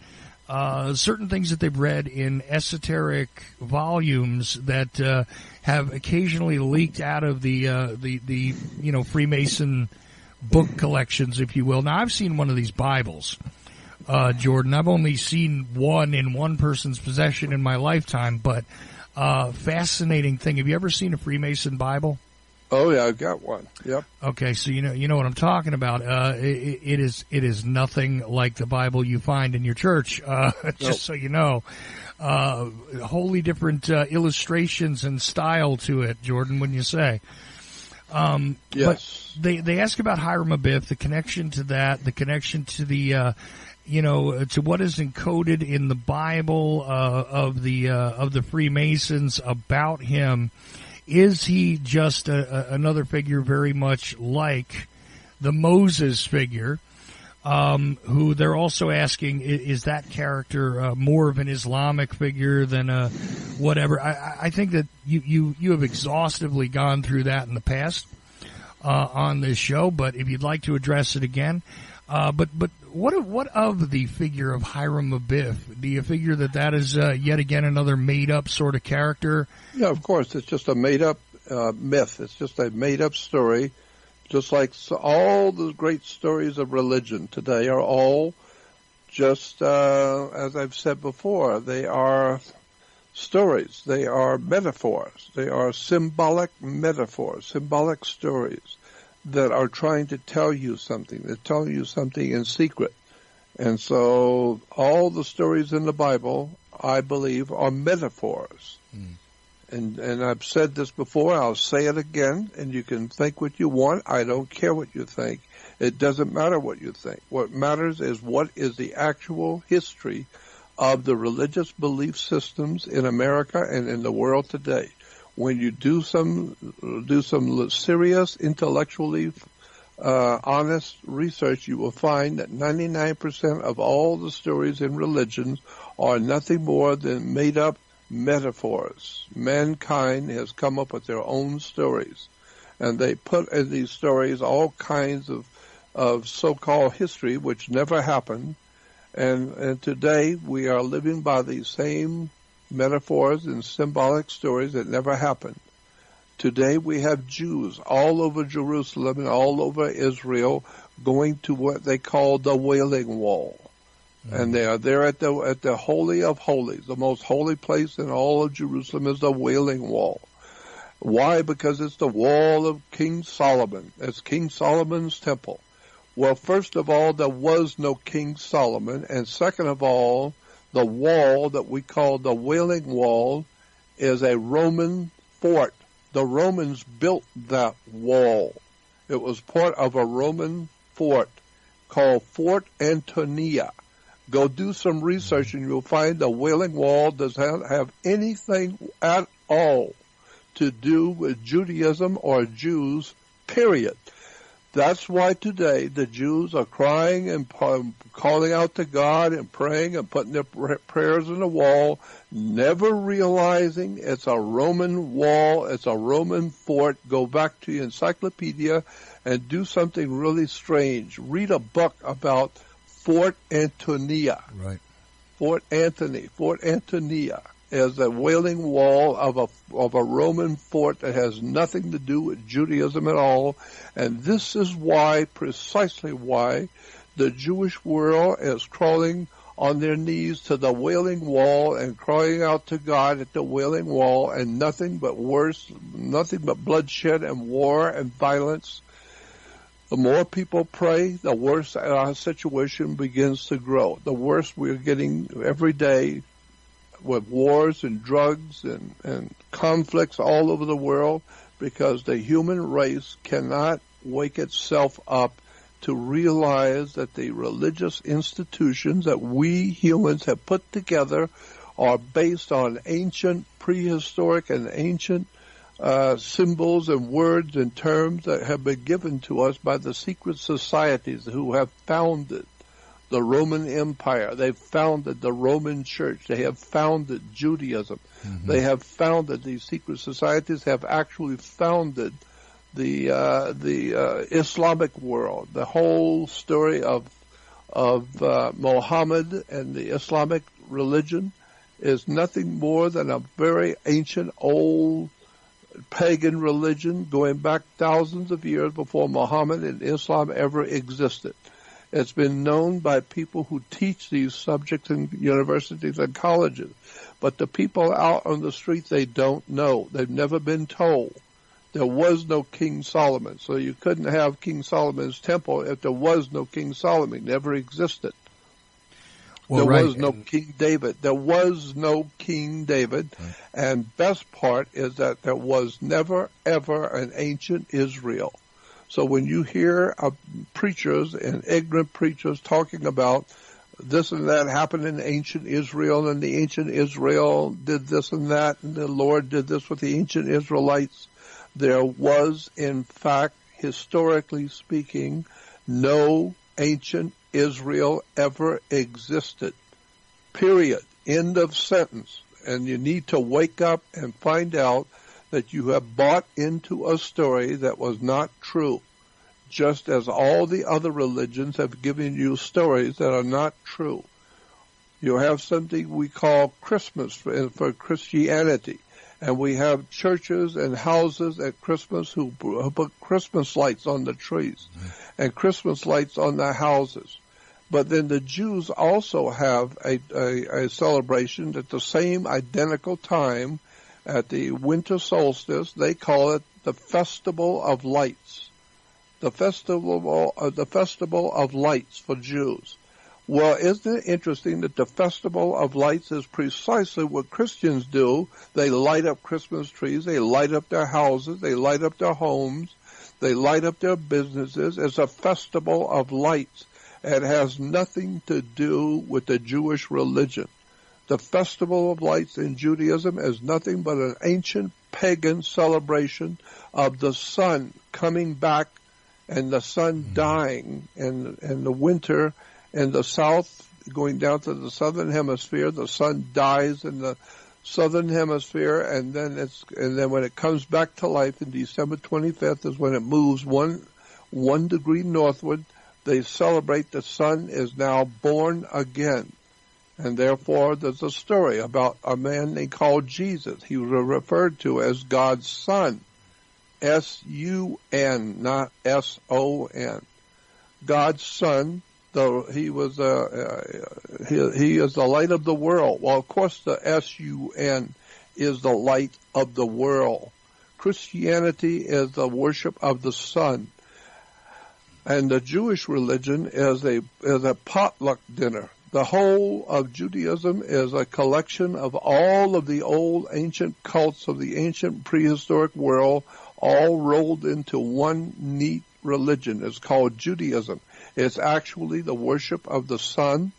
uh, certain things that they've read in esoteric volumes that uh, have occasionally leaked out of the uh, the the you know Freemason book collections, if you will. Now, I've seen one of these Bibles, uh, Jordan. I've only seen one in one person's possession in my lifetime, but uh, fascinating thing. Have you ever seen a Freemason Bible? Oh yeah, I've got one. Yep. Okay, so you know you know what I'm talking about. Uh, it, it is it is nothing like the Bible you find in your church. Uh, just nope. so you know, uh, wholly different uh, illustrations and style to it. Jordan, wouldn't you say? Um, yes. But they they ask about Hiram Abiff, the connection to that, the connection to the uh, you know, to what is encoded in the Bible uh, of the uh, of the Freemasons about him. Is he just a, a, another figure very much like the Moses figure? Um, who they're also asking is, is that character uh, more of an Islamic figure than a whatever? I, I, think that you, you you have exhaustively gone through that in the past uh, on this show, but if you'd like to address it again, uh, but but what what of the figure of Hiram Abiff? Do you figure that that is uh, yet again another made up sort of character? Yeah, of course. It's just a made up uh, myth. It's just a made up story, just like all the great stories of religion today are all just uh, as I've said before. They are stories. They are metaphors. They are symbolic metaphors, symbolic stories that are trying to tell you something. They're telling you something in secret. And so all the stories in the Bible, I believe, are metaphors. Mm. And and I've said this before, I'll say it again, and you can think what you want. I don't care what you think. It doesn't matter what you think. What matters is what is the actual history of the religious belief systems in America and in the world today when you do some do some serious intellectually uh, honest research, you will find that 99% of all the stories in religions are nothing more than made up metaphors. Mankind has come up with their own stories, and they put in these stories all kinds of of so-called history which never happened. And, and today we are living by these same metaphors and symbolic stories that never happened. Today we have Jews all over Jerusalem and all over Israel going to what they call the Wailing Wall. Mm-hmm. And they are there at the at the Holy of Holies. The most holy place in all of Jerusalem is the Wailing Wall. Why? Because it's the wall of King Solomon. It's King Solomon's temple. Well, first of all, there was no King Solomon, and second of all, the wall that we call the Wailing Wall is a Roman fort. The Romans built that wall. It was part of a Roman fort called Fort Antonia. Go do some research and you'll find the Wailing Wall does not have anything at all to do with Judaism or Jews, period. That's why today the Jews are crying and calling out to God and praying and putting their prayers on the wall, never realizing it's a Roman wall, it's a Roman fort. Go back to your encyclopedia and do something really strange. Read a book about Fort Antonia. Right. Fort Anthony, Fort Antonia is a wailing wall of a of a Roman fort that has nothing to do with Judaism at all, and this is why, precisely why, the Jewish world is crawling on their knees to the wailing wall and crying out to God at the wailing wall, and nothing but worse, nothing but bloodshed and war and violence. The more people pray, the worse our situation begins to grow. The worse we're getting every day with wars and drugs and, and conflicts all over the world because the human race cannot wake itself up to realize that the religious institutions that we humans have put together are based on ancient, prehistoric, and ancient uh, symbols and words and terms that have been given to us by the secret societies who have founded the Roman Empire. They've founded the Roman Church. They have founded Judaism. Mm-hmm. They have founded these secret societies. Have actually founded the uh, the uh, Islamic world. The whole story of of uh, Muhammad and the Islamic religion is nothing more than a very ancient old pagan religion going back thousands of years before Muhammad and Islam ever existed. It's been known by people who teach these subjects in universities and colleges. But the people out on the street, they don't know. They've never been told. There was no King Solomon. So you couldn't have King Solomon's temple if there was no King Solomon. It never existed. Well, there right. was no King David. There was no King David. Right. And best part is that there was never ever an ancient Israel. So when you hear uh, preachers and ignorant preachers talking about this and that happened in ancient Israel and the ancient Israel did this and that and the Lord did this with the ancient Israelites, there was in fact, historically speaking, no ancient Israel ever existed. Period. End of sentence. And you need to wake up and find out that you have bought into a story that was not true, just as all the other religions have given you stories that are not true. You have something we call Christmas for, for Christianity, and we have churches and houses at Christmas who put Christmas lights on the trees and Christmas lights on the houses. But then the Jews also have a, a, a celebration at the same identical time at the winter solstice. They call it the Festival of Lights. The festival, uh, the festival of lights for Jews. Well, isn't it interesting that the Festival of Lights is precisely what Christians do? They light up Christmas trees, they light up their houses, they light up their homes, they light up their businesses. It's a festival of lights. It has nothing to do with the Jewish religion. The Festival of Lights in Judaism is nothing but an ancient pagan celebration of the sun coming back and the sun mm-hmm. dying in, in the winter in the south, going down to the southern hemisphere. The sun dies in the southern hemisphere and then it's, and then when it comes back to life in December 25th is when it moves one, one degree northward they celebrate the sun is now born again. And therefore there's a story about a man they called Jesus. He was referred to as God's son. S-U-N, not S-O-N. God's son, though he was, uh, uh, he, he is the light of the world. Well, of course the S-U-N is the light of the world. Christianity is the worship of the Sun. And the Jewish religion is a is a potluck dinner. The whole of Judaism is a collection of all of the old ancient cults of the ancient prehistoric world, all rolled into one neat religion. It's called Judaism. It's actually the worship of the sun.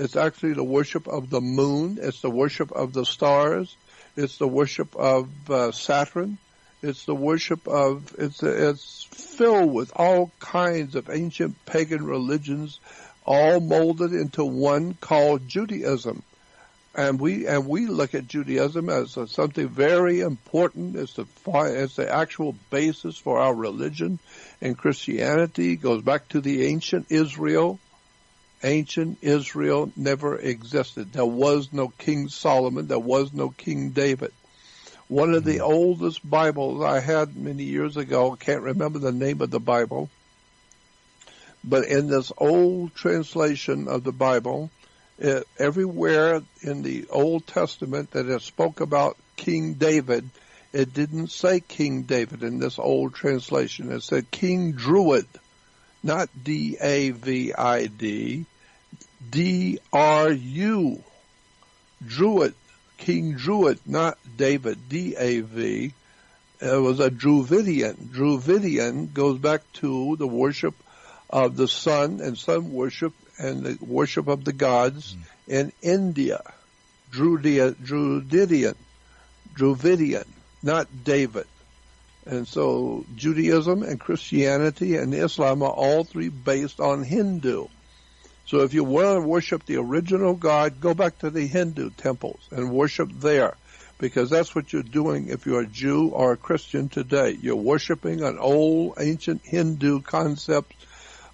It's actually the worship of the moon. It's the worship of the stars. It's the worship of uh, Saturn. It's the worship of it's it's filled with all kinds of ancient pagan religions, all molded into one called Judaism. And we and we look at Judaism as a, something very important. It's the it's the actual basis for our religion. And Christianity goes back to the ancient Israel. Ancient Israel never existed. There was no King Solomon. There was no King David. One of the mm-hmm. oldest Bibles I had many years ago, can't remember the name of the Bible, but in this old translation of the Bible, it, everywhere in the Old Testament that it spoke about King David, it didn't say King David in this old translation. It said King Druid, not D-A-V-I-D, D-R-U, Druid. King Druid, not David, D-A-V, It was a Druvidian. Druvidian goes back to the worship of the sun and sun worship and the worship of the gods mm. in India. Drudia, Druidian, Druvidian, not David. And so Judaism and Christianity and Islam are all three based on Hindu. So if you want to worship the original God, go back to the Hindu temples and worship there. Because that's what you're doing if you're a Jew or a Christian today. You're worshiping an old ancient Hindu concept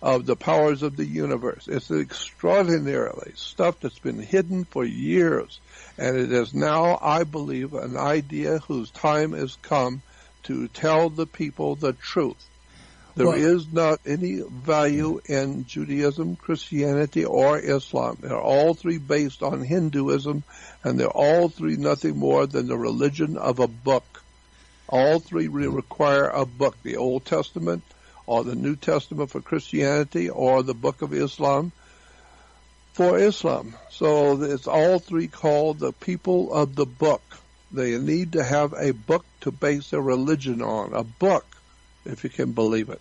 of the powers of the universe. It's extraordinarily stuff that's been hidden for years. And it is now, I believe, an idea whose time has come to tell the people the truth. There well, is not any value in Judaism, Christianity, or Islam. They're all three based on Hinduism, and they're all three nothing more than the religion of a book. All three require a book, the Old Testament, or the New Testament for Christianity, or the Book of Islam for Islam. So it's all three called the people of the book. They need to have a book to base their religion on, a book, if you can believe it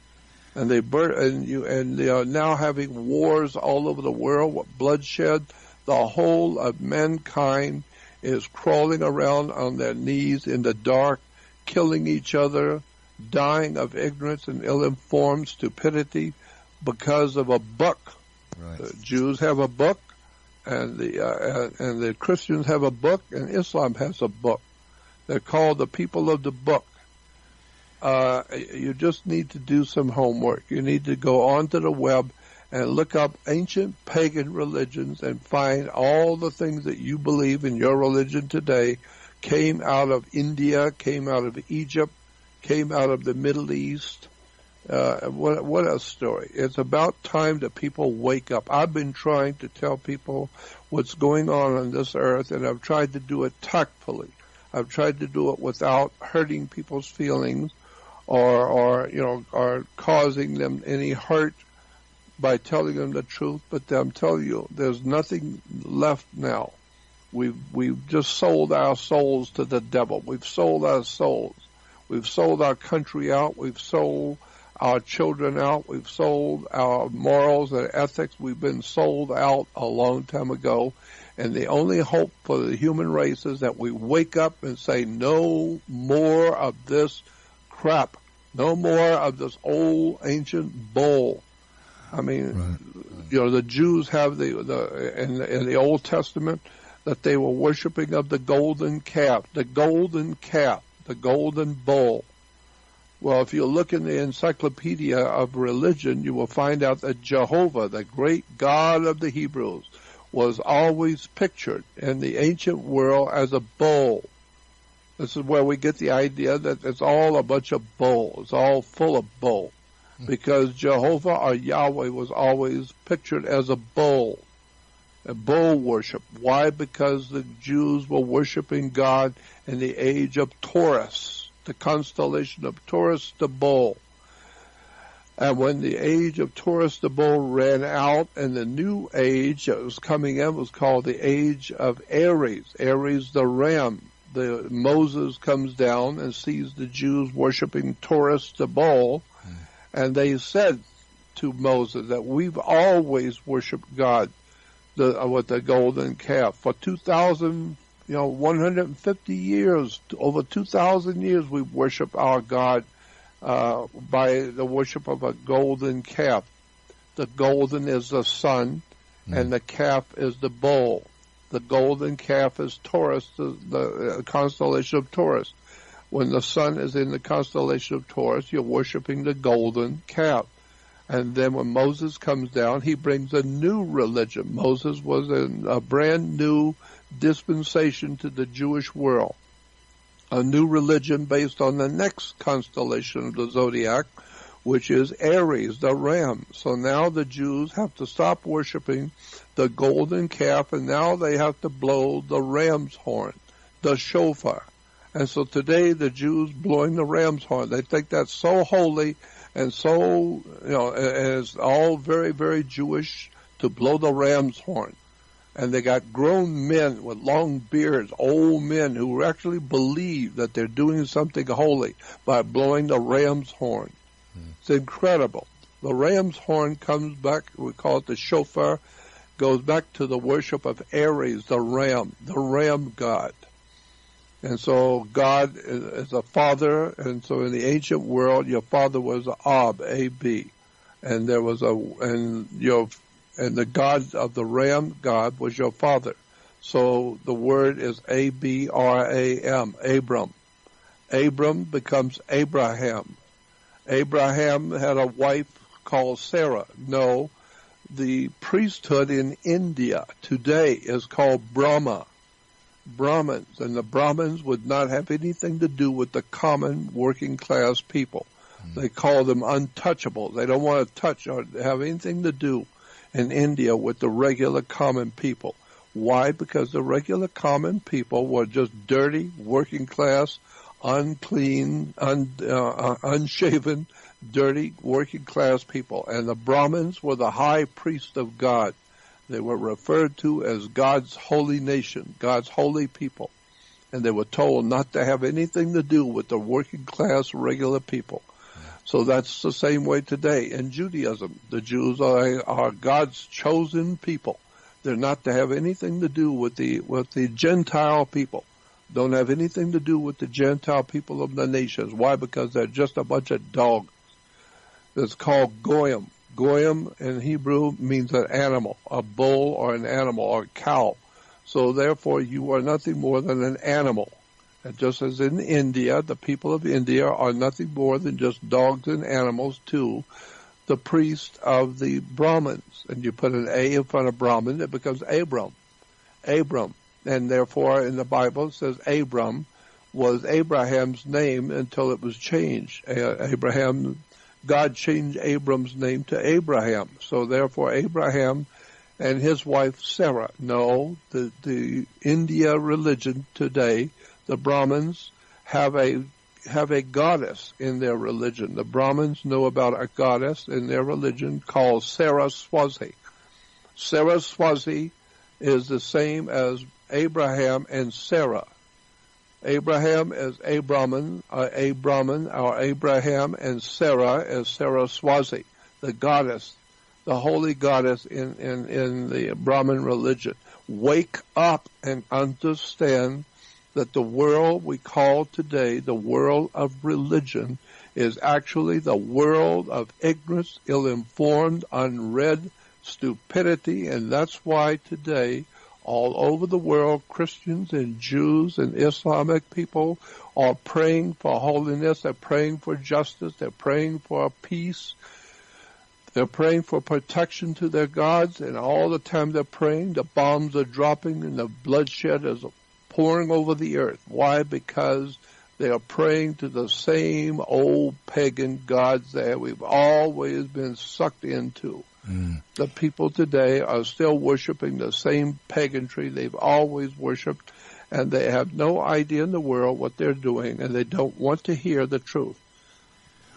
and they burn and you and they are now having wars all over the world, bloodshed. The whole of mankind is crawling around on their knees in the dark, killing each other, dying of ignorance and ill-informed stupidity because of a book. Right. The Jews have a book, and the uh, and the Christians have a book, and Islam has a book. They're called the people of the book uh, you just need to do some homework. You need to go onto the web and look up ancient pagan religions and find all the things that you believe in your religion today came out of India, came out of Egypt, came out of the Middle East. Uh, what, what a story. It's about time that people wake up. I've been trying to tell people what's going on on this earth and I've tried to do it tactfully. I've tried to do it without hurting people's feelings or or you know or causing them any hurt by telling them the truth. But I'm telling you, there's nothing left now. We've we've just sold our souls to the devil. We've sold our souls. We've sold our country out. We've sold our children out. We've sold our morals and ethics. We've been sold out a long time ago. And the only hope for the human race is that we wake up and say, no more of this crap. No more of this old ancient bull. I mean, right. you know, the Jews have the, the in, in the Old Testament that they were worshiping of the golden calf, the golden calf, the golden bull. Well, if you look in the encyclopedia of religion, you will find out that Jehovah, the great God of the Hebrews, was always pictured in the ancient world as a bull. This is where we get the idea that it's all a bunch of bull. It's all full of bull. Hmm. Because Jehovah or Yahweh was always pictured as a bull. A bull worship. Why? Because the Jews were worshiping God in the age of Taurus, the constellation of Taurus the bull. And when the age of Taurus the bull ran out and the new age that was coming in was called the age of Aries, Aries the ram the Moses comes down and sees the Jews worshiping Taurus the bull, mm. and they said to Moses that we've always worshipped God the, uh, with the golden calf for two thousand, you know, one hundred and fifty years, over two thousand years, we've worshipped our God uh, by the worship of a golden calf. The golden is the sun, mm. and the calf is the bull. The golden calf is Taurus, the, the uh, constellation of Taurus. When the sun is in the constellation of Taurus, you're worshiping the golden calf. And then when Moses comes down, he brings a new religion. Moses was in a brand new dispensation to the Jewish world. A new religion based on the next constellation of the zodiac, which is Aries, the ram. So now the Jews have to stop worshiping the golden calf and now they have to blow the ram's horn, the shofar. And so today the Jews blowing the ram's horn. They think that's so holy and so, you know, it's all very, very Jewish to blow the ram's horn. And they got grown men with long beards, old men who actually believe that they're doing something holy by blowing the ram's horn. Hmm. It's incredible. The ram's horn comes back, we call it the shofar, goes back to the worship of Ares, the ram, the ram god. And so God is a father, and so in the ancient world, your father was Ab, A-B. And there was a, and your, and the God of the ram God was your father. So the word is A-B-R-A-M, Abram. Abram becomes Abraham. Abraham had a wife called Sarah. No, the priesthood in India today is called Brahma. Brahmins, and the Brahmins would not have anything to do with the common working class people. Mm-hmm. They call them untouchable. They don't want to touch or have anything to do in India with the regular common people. Why? Because the regular common people were just dirty, working class, unclean, un, uh, unshaven, dirty, working class people. And the Brahmins were the high priests of God. They were referred to as God's holy nation, God's holy people. And they were told not to have anything to do with the working class regular people. So that's the same way today in Judaism. The Jews are, are God's chosen people. They're not to have anything to do with the with the Gentile people. Don't have anything to do with the Gentile people of the nations. Why? Because they're just a bunch of dogs. It's called goyim. Goyim in Hebrew means an animal, a bull or an animal or a cow. So therefore you are nothing more than an animal. And just as in India, the people of India are nothing more than just dogs and animals too. the priest of the Brahmins. And you put an A in front of Brahmin, it becomes Abram. Abram. And therefore in the Bible it says Abram was Abraham's name until it was changed. Abraham God changed Abram's name to Abraham. So therefore Abraham and his wife Sarah. No, the, the India religion today, the Brahmins have a have a goddess in their religion. The Brahmins know about a goddess in their religion called Saraswati. Saraswati is the same as Abraham and Sarah. Abraham as Abraman, uh, Abraman, or Abraham, and Sarah as Saraswati, the goddess, the holy goddess in, in, in the Brahmin religion. Wake up and understand that the world we call today the world of religion is actually the world of ignorance, ill-informed, unread stupidity, and that's why today all over the world, Christians and Jews and Islamic people are praying for holiness. They're praying for justice. They're praying for peace. They're praying for protection to their gods. And all the time they're praying, the bombs are dropping and the bloodshed is pouring over the earth. Why? Because they are praying to the same old pagan gods that we've always been sucked into. Mm. The people today are still worshiping the same paganry they've always worshiped, and they have no idea in the world what they're doing, and they don't want to hear the truth.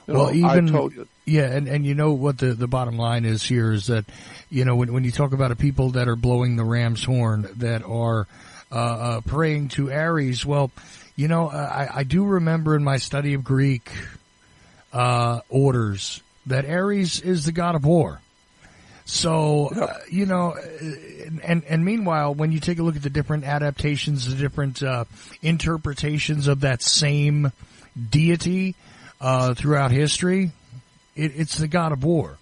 You well, know, even yeah, and and you know what the the bottom line is here is that you know when when you talk about a people that are blowing the ram's horn that are uh, uh, praying to Ares, well, you know I, I do remember in my study of Greek uh, orders that Ares is the god of war. So, uh, you know, and, and meanwhile, when you take a look at the different adaptations, the different uh, interpretations of that same deity uh, throughout history, it, it's the God of war.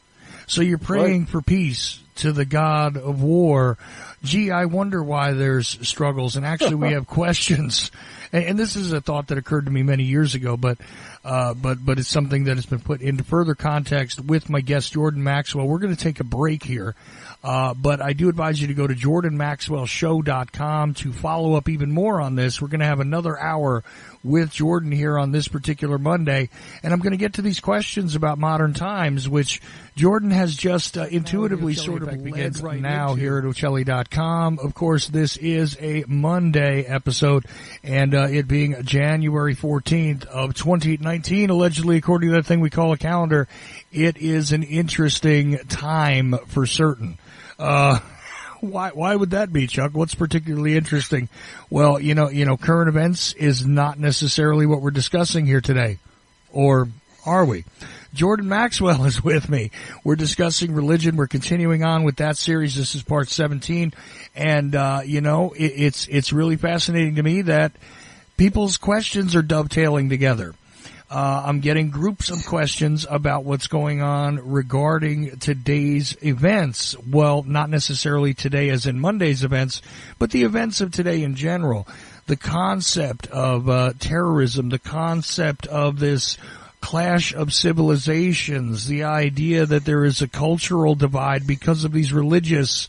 So you're praying right. for peace to the God of war. Gee, I wonder why there's struggles. And actually, we have questions. And, and, this is a thought that occurred to me many years ago, but uh, but but it's something that has been put into further context with my guest Jordan Maxwell. We're going to take a break here. Uh, but I do advise you to go to jordanmaxwellshow.com to follow up even more on this. We're going to have another hour with Jordan here on this particular Monday, and I'm going to get to these questions about modern times, which Jordan has just uh, intuitively sort of begins right now into. here at Ochelli.com. Of course, this is a Monday episode, and uh, it being January 14th of 2019, allegedly according to that thing we call a calendar, it is an interesting time for certain. Uh, why why would that be, Chuck? What's particularly interesting? Well, you know, you know, current events is not necessarily what we're discussing here today, or are we? Jordan Maxwell is with me. We're discussing religion. We're continuing on with that series. This is part 17. And, uh, you know, it, it's, it's really fascinating to me that people's questions are dovetailing together. Uh, I'm getting groups of questions about what's going on regarding today's events. Well, not necessarily today as in Monday's events, but the events of today in general. The concept of uh, terrorism, the concept of this clash of civilizations, the idea that there is a cultural divide because of these religious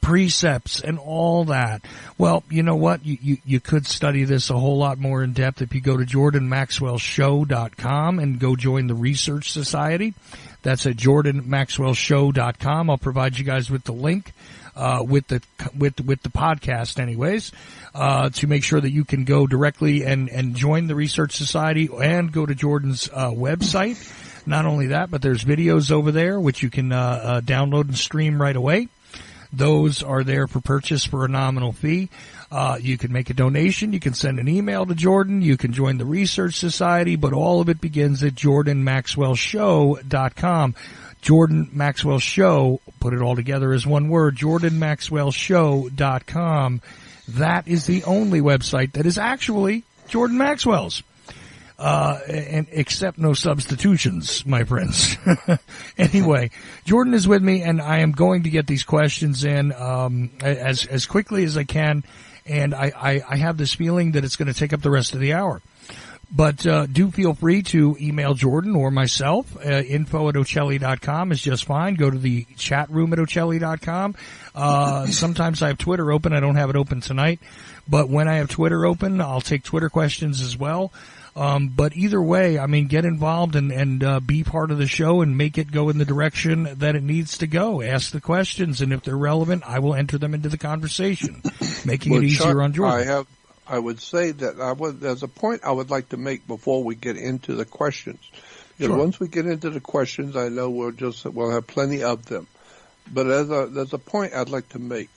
precepts and all that. Well, you know what? You, you, you could study this a whole lot more in depth if you go to jordanmaxwellshow.com and go join the Research Society. That's at jordanmaxwellshow.com. I'll provide you guys with the link. Uh, with the with with the podcast, anyways, uh, to make sure that you can go directly and and join the Research Society and go to Jordan's uh, website. Not only that, but there's videos over there which you can uh, uh, download and stream right away. Those are there for purchase for a nominal fee. Uh, you can make a donation. You can send an email to Jordan. You can join the Research Society, but all of it begins at jordanmaxwellshow.com. Jordan Maxwell Show, put it all together as one word, jordanmaxwellshow.com. That is the only website that is actually Jordan Maxwell's. Uh, and accept no substitutions, my friends. anyway, Jordan is with me, and I am going to get these questions in um, as as quickly as I can. And I, I, I have this feeling that it's going to take up the rest of the hour. But uh, do feel free to email Jordan or myself. Uh, info at Ochelli.com is just fine. Go to the chat room at Ochelli.com. Uh, sometimes I have Twitter open. I don't have it open tonight. But when I have Twitter open, I'll take Twitter questions as well. Um, but either way, I mean, get involved and, and uh, be part of the show and make it go in the direction that it needs to go. Ask the questions, and if they're relevant, I will enter them into the conversation, making well, it easier Chuck, on Jordan. I have, I would say that I would, there's a point I would like to make before we get into the questions. Sure. once we get into the questions, I know we'll just we'll have plenty of them. But there's a there's a point I'd like to make,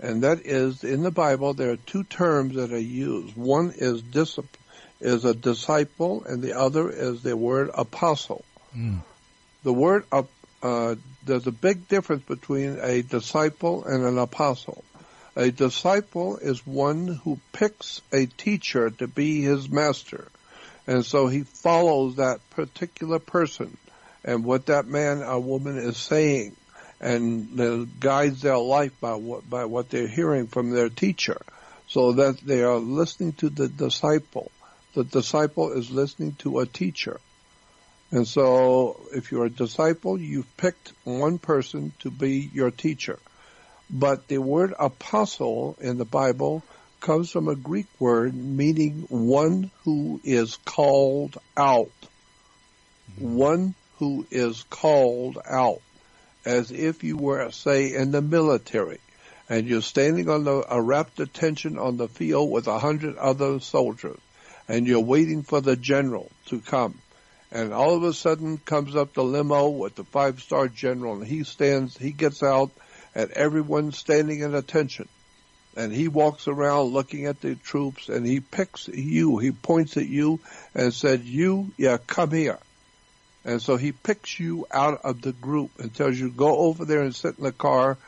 and that is in the Bible there are two terms that are used. One is discipline, is a disciple, and the other is the word apostle. Mm. The word uh, there's a big difference between a disciple and an apostle. A disciple is one who picks a teacher to be his master. And so he follows that particular person and what that man or woman is saying and guides their life by what, by what they're hearing from their teacher so that they are listening to the disciple. The disciple is listening to a teacher. And so if you're a disciple, you've picked one person to be your teacher. But the word apostle in the Bible comes from a Greek word meaning one who is called out. Mm-hmm. One who is called out. As if you were, say, in the military and you're standing on the, a rapt attention on the field with a hundred other soldiers and you're waiting for the general to come. And all of a sudden comes up the limo with the five star general and he stands, he gets out and everyone's standing at attention. And he walks around looking at the troops and he picks you, he points at you and said, you, yeah, come here. And so he picks you out of the group and tells you, go over there and sit in the car.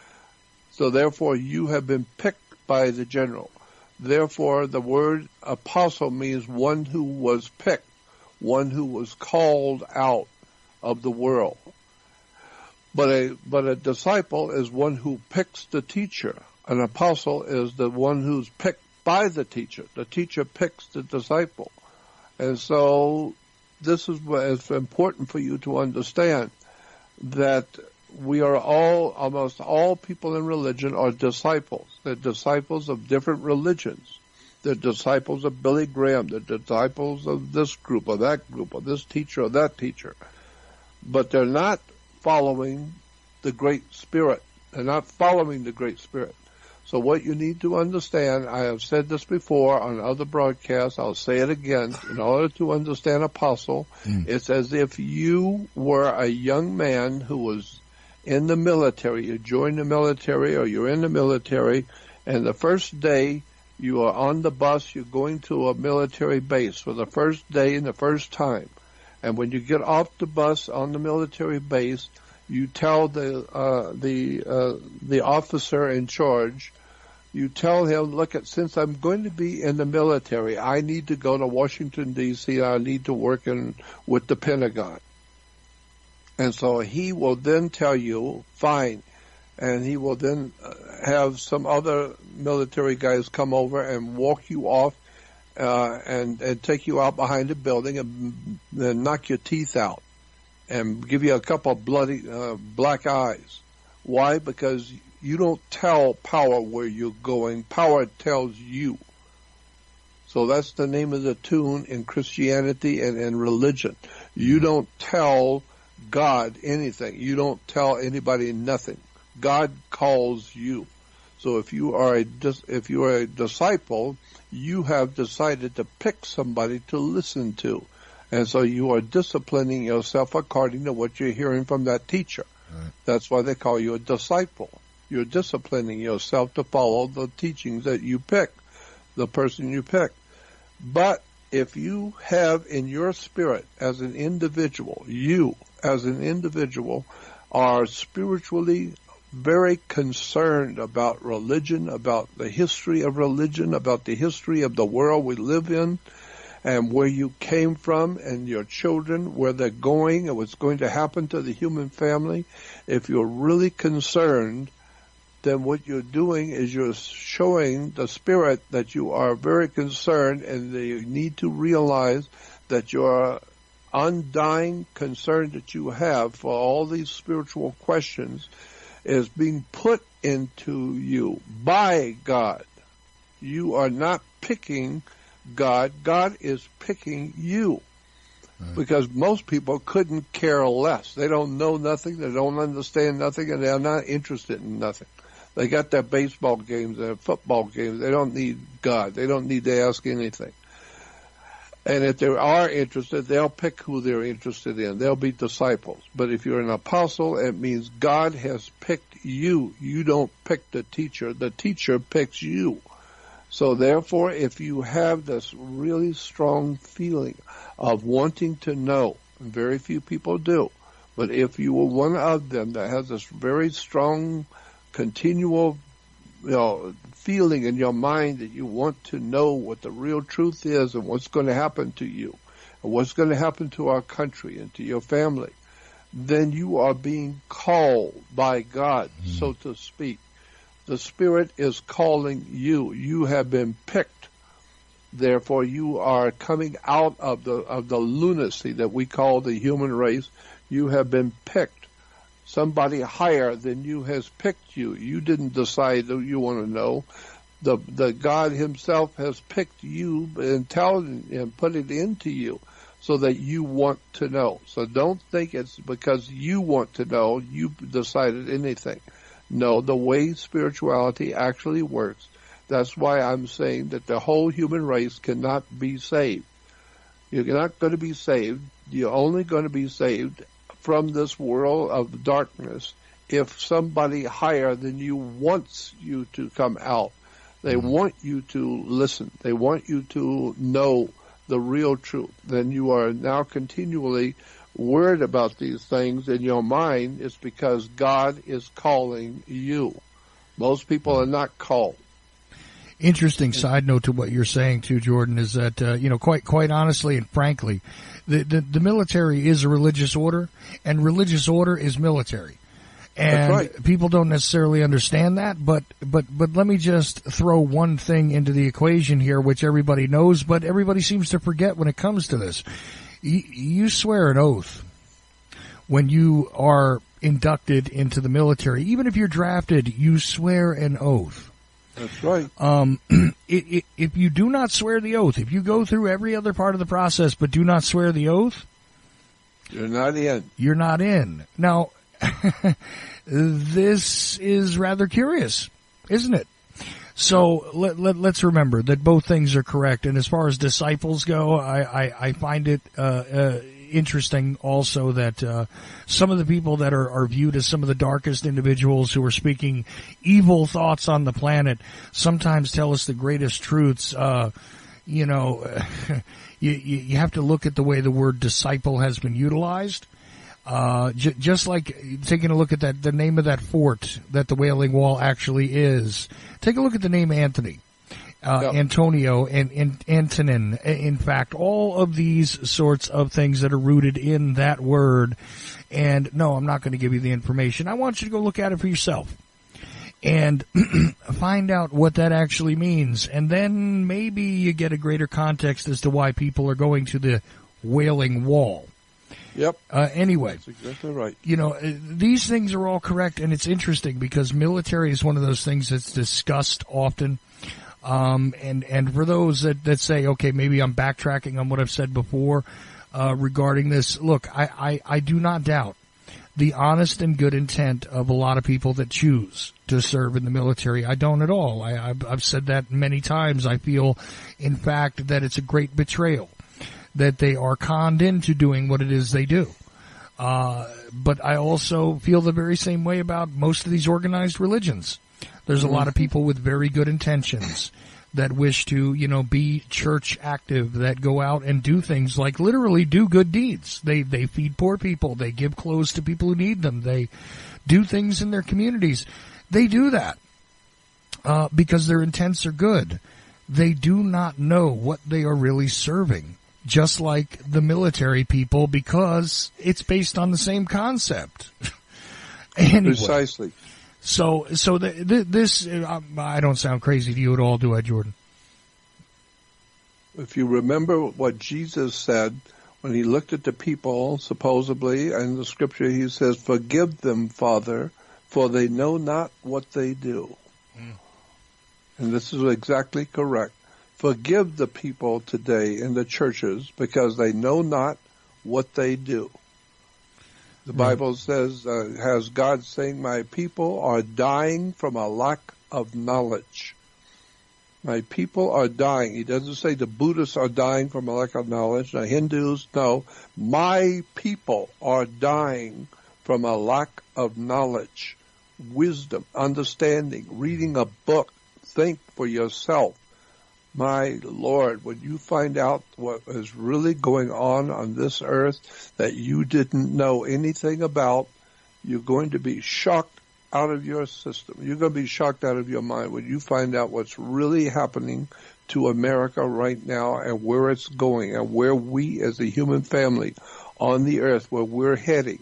So therefore you have been picked by the general. Therefore the word apostle means one who was picked, one who was called out of the world. But a, but a disciple is one who picks the teacher. An apostle is the one who's picked by the teacher. The teacher picks the disciple. And so this is what is important for you to understand that we are all, almost all people in religion are disciples. They're disciples of different religions. They're disciples of Billy Graham. They're disciples of this group or that group or this teacher or that teacher. But they're not following the Great Spirit. They're not following the Great Spirit. So what you need to understand, I have said this before on other broadcasts, I'll say it again, in order to understand apostle, Mm. it's as if you were a young man who was in the military, you join the military or you're in the military, and the first day you are on the bus, you're going to a military base for the first day and the first time. And when you get off the bus on the military base, you tell the uh, the uh, the officer in charge, you tell him, look, at since I'm going to be in the military, I need to go to Washington D.C. I need to work in with the Pentagon. And so he will then tell you, fine, and he will then uh, have some other military guys come over and walk you off uh, and and take you out behind a building and then knock your teeth out and give you a couple of bloody uh, black eyes. Why? Because You don't tell power where you're going. Power tells you. So that's the name of the tune in Christianity and in religion. You don't tell God anything. You don't tell anybody nothing. God calls you. So if you are a if you are a disciple, you have decided to pick somebody to listen to. And so you are disciplining yourself according to what you're hearing from that teacher. Right. That's why they call you a disciple. You're disciplining yourself to follow the teachings that you pick, the person you pick. But if you have in your spirit as an individual, you as an individual are spiritually very concerned about religion, about the history of religion, about the history of the world we live in, and where you came from and your children, where they're going and what's going to happen to the human family. If you're really concerned, then what you're doing is you're showing the spirit that you are very concerned and you need to realize that your undying concern that you have for all these spiritual questions is being put into you by God. You are not picking God. God is picking you. Right. Because most people couldn't care less. They don't know nothing, they don't understand nothing, and they're not interested in nothing. They got their baseball games, their football games. They don't need God. They don't need to ask anything. And if they are interested, they'll pick who they're interested in. They'll be disciples. But if you're an apostle, it means God has picked you. You don't pick the teacher. The teacher picks you. So therefore, if you have this really strong feeling of wanting to know, very few people do, but if you were one of them that has this very strong, continual you know, feeling in your mind that you want to know what the real truth is and what's going to happen to you and what's going to happen to our country and to your family, then you are being called by God, mm-hmm. so to speak. The Spirit is calling you. You have been picked. Therefore, you are coming out of the of the lunacy that we call the human race. You have been picked somebody higher than you has picked you. You didn't decide that you want to know. The the God Himself has picked you and and put it into you so that you want to know. So don't think it's because you want to know you decided anything. No, the way spirituality actually works. That's why I'm saying that the whole human race cannot be saved. You're not going to be saved. You're only going to be saved from this world of darkness if somebody higher than you wants you to come out. They mm-hmm. want you to listen. They want you to know the real truth. Then you are now continually worried about these things in your mind. It's because God is calling you. Most people are not called. Interesting side note to what you're saying too, Jordan, is that uh, you know quite quite honestly and frankly, the, the, the military is a religious order, and religious order is military. And right. people don't necessarily understand that, but but but let me just throw one thing into the equation here, which everybody knows, but everybody seems to forget when it comes to this. You, you swear an oath when you are inducted into the military, even if you're drafted, you swear an oath. That's right. Um, it, it, if you do not swear the oath, if you go through every other part of the process but do not swear the oath, you're not in. You're not in. Now, this is rather curious, isn't it? So let, let, us remember that both things are correct. And as far as disciples go, I, I, I find it uh, uh, interesting also that uh, some of the people that are, are viewed as some of the darkest individuals who are speaking evil thoughts on the planet sometimes tell us the greatest truths. Uh, you know, you, you have to look at the way the word disciple has been utilized. Uh, j- just like taking a look at that, the name of that fort that the Wailing Wall actually is. Take a look at the name Anthony uh, yep. Antonio and, and Antonin. In fact, all of these sorts of things that are rooted in that word. And no, I'm not going to give you the information. I want you to go look at it for yourself and find out what that actually means. And then maybe you get a greater context as to why people are going to the Wailing Wall. Yep. Uh, anyway, That's exactly right. you know, uh, these things are all correct, and it's interesting because military is one of those things that's discussed often. Um, and and for those that, that say, okay, maybe I'm backtracking on what I've said before uh, regarding this, look, I, I, I do not doubt the honest and good intent of a lot of people that choose to serve in the military. I don't at all. I, I've, I've said that many times. I feel, in fact, that it's a great betrayal that they are conned into doing what it is they do. Uh, but I also feel the very same way about most of these organized religions. There's a lot of people with very good intentions that wish to, you know, be church active, that go out and do things like literally do good deeds. They, they feed poor people. They give clothes to people who need them. They do things in their communities. They do that, uh, because their intents are good. They do not know what they are really serving, just like the military people, because it's based on the same concept. anyway. Precisely. So, so the, the, this, uh, I don't sound crazy to you at all, do I, Jordan? If you remember what Jesus said when he looked at the people, supposedly, in the scripture, he says, Forgive them, Father, for they know not what they do. Mm. And this is exactly correct. Forgive the people today in the churches because they know not what they do. The Bible says, uh, has God saying, My people are dying from a lack of knowledge. My people are dying. He doesn't say the Buddhists are dying from a lack of knowledge. The Hindus, no. My people are dying from a lack of knowledge, wisdom, understanding, reading a book. Think for yourself. My Lord, when you find out what is really going on on this earth that you didn't know anything about, you're going to be shocked out of your system. You're going to be shocked out of your mind when you find out what's really happening to America right now and where it's going and where we as a human family on the earth, where we're heading.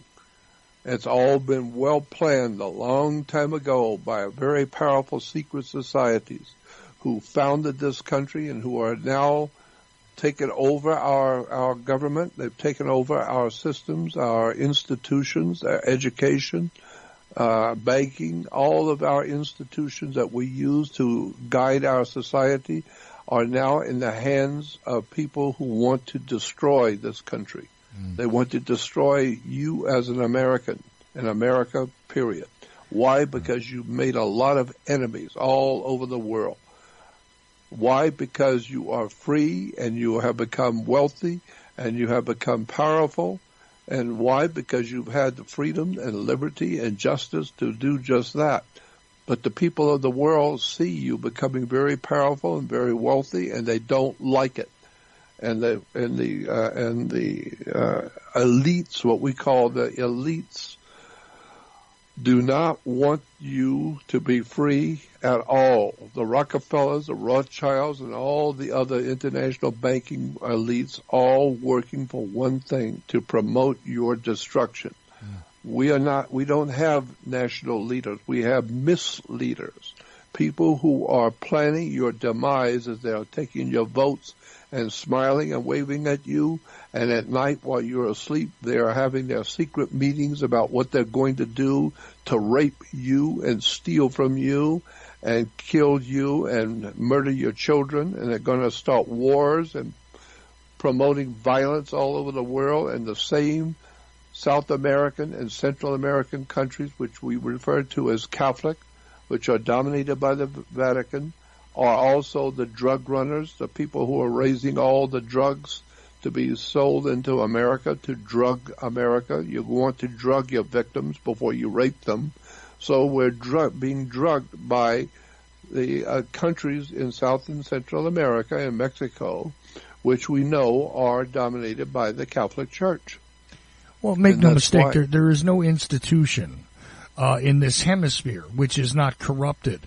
It's all been well planned a long time ago by very powerful secret societies who founded this country and who are now taken over our, our government. They've taken over our systems, our institutions, our education, uh, banking, all of our institutions that we use to guide our society are now in the hands of people who want to destroy this country. Mm. They want to destroy you as an American, in America, period. Why? Because you've made a lot of enemies all over the world. Why? Because you are free and you have become wealthy and you have become powerful. And why? Because you've had the freedom and liberty and justice to do just that. But the people of the world see you becoming very powerful and very wealthy, and they don't like it. And the and the uh, and the uh, elites, what we call the elites, do not want you to be free at all. The Rockefellers, the Rothschilds, and all the other international banking elites all working for one thing, to promote your destruction. Yeah. We are not, we don't have national leaders. We have misleaders. People who are planning your demise as they are taking your votes and smiling and waving at you. And at night while you're asleep, they are having their secret meetings about what they're going to do to rape you and steal from you and kill you and murder your children. And they're going to start wars and promoting violence all over the world. And the same South American and Central American countries, which we refer to as Catholic, which are dominated by the Vatican, are also the drug runners, the people who are raising all the drugs to be sold into America to drug America. You want to drug your victims before you rape them. So we're drug, being drugged by the uh, countries in South and Central America and Mexico, which we know are dominated by the Catholic Church. Well, make and no mistake, there, there is no institution uh, in this hemisphere which is not corrupted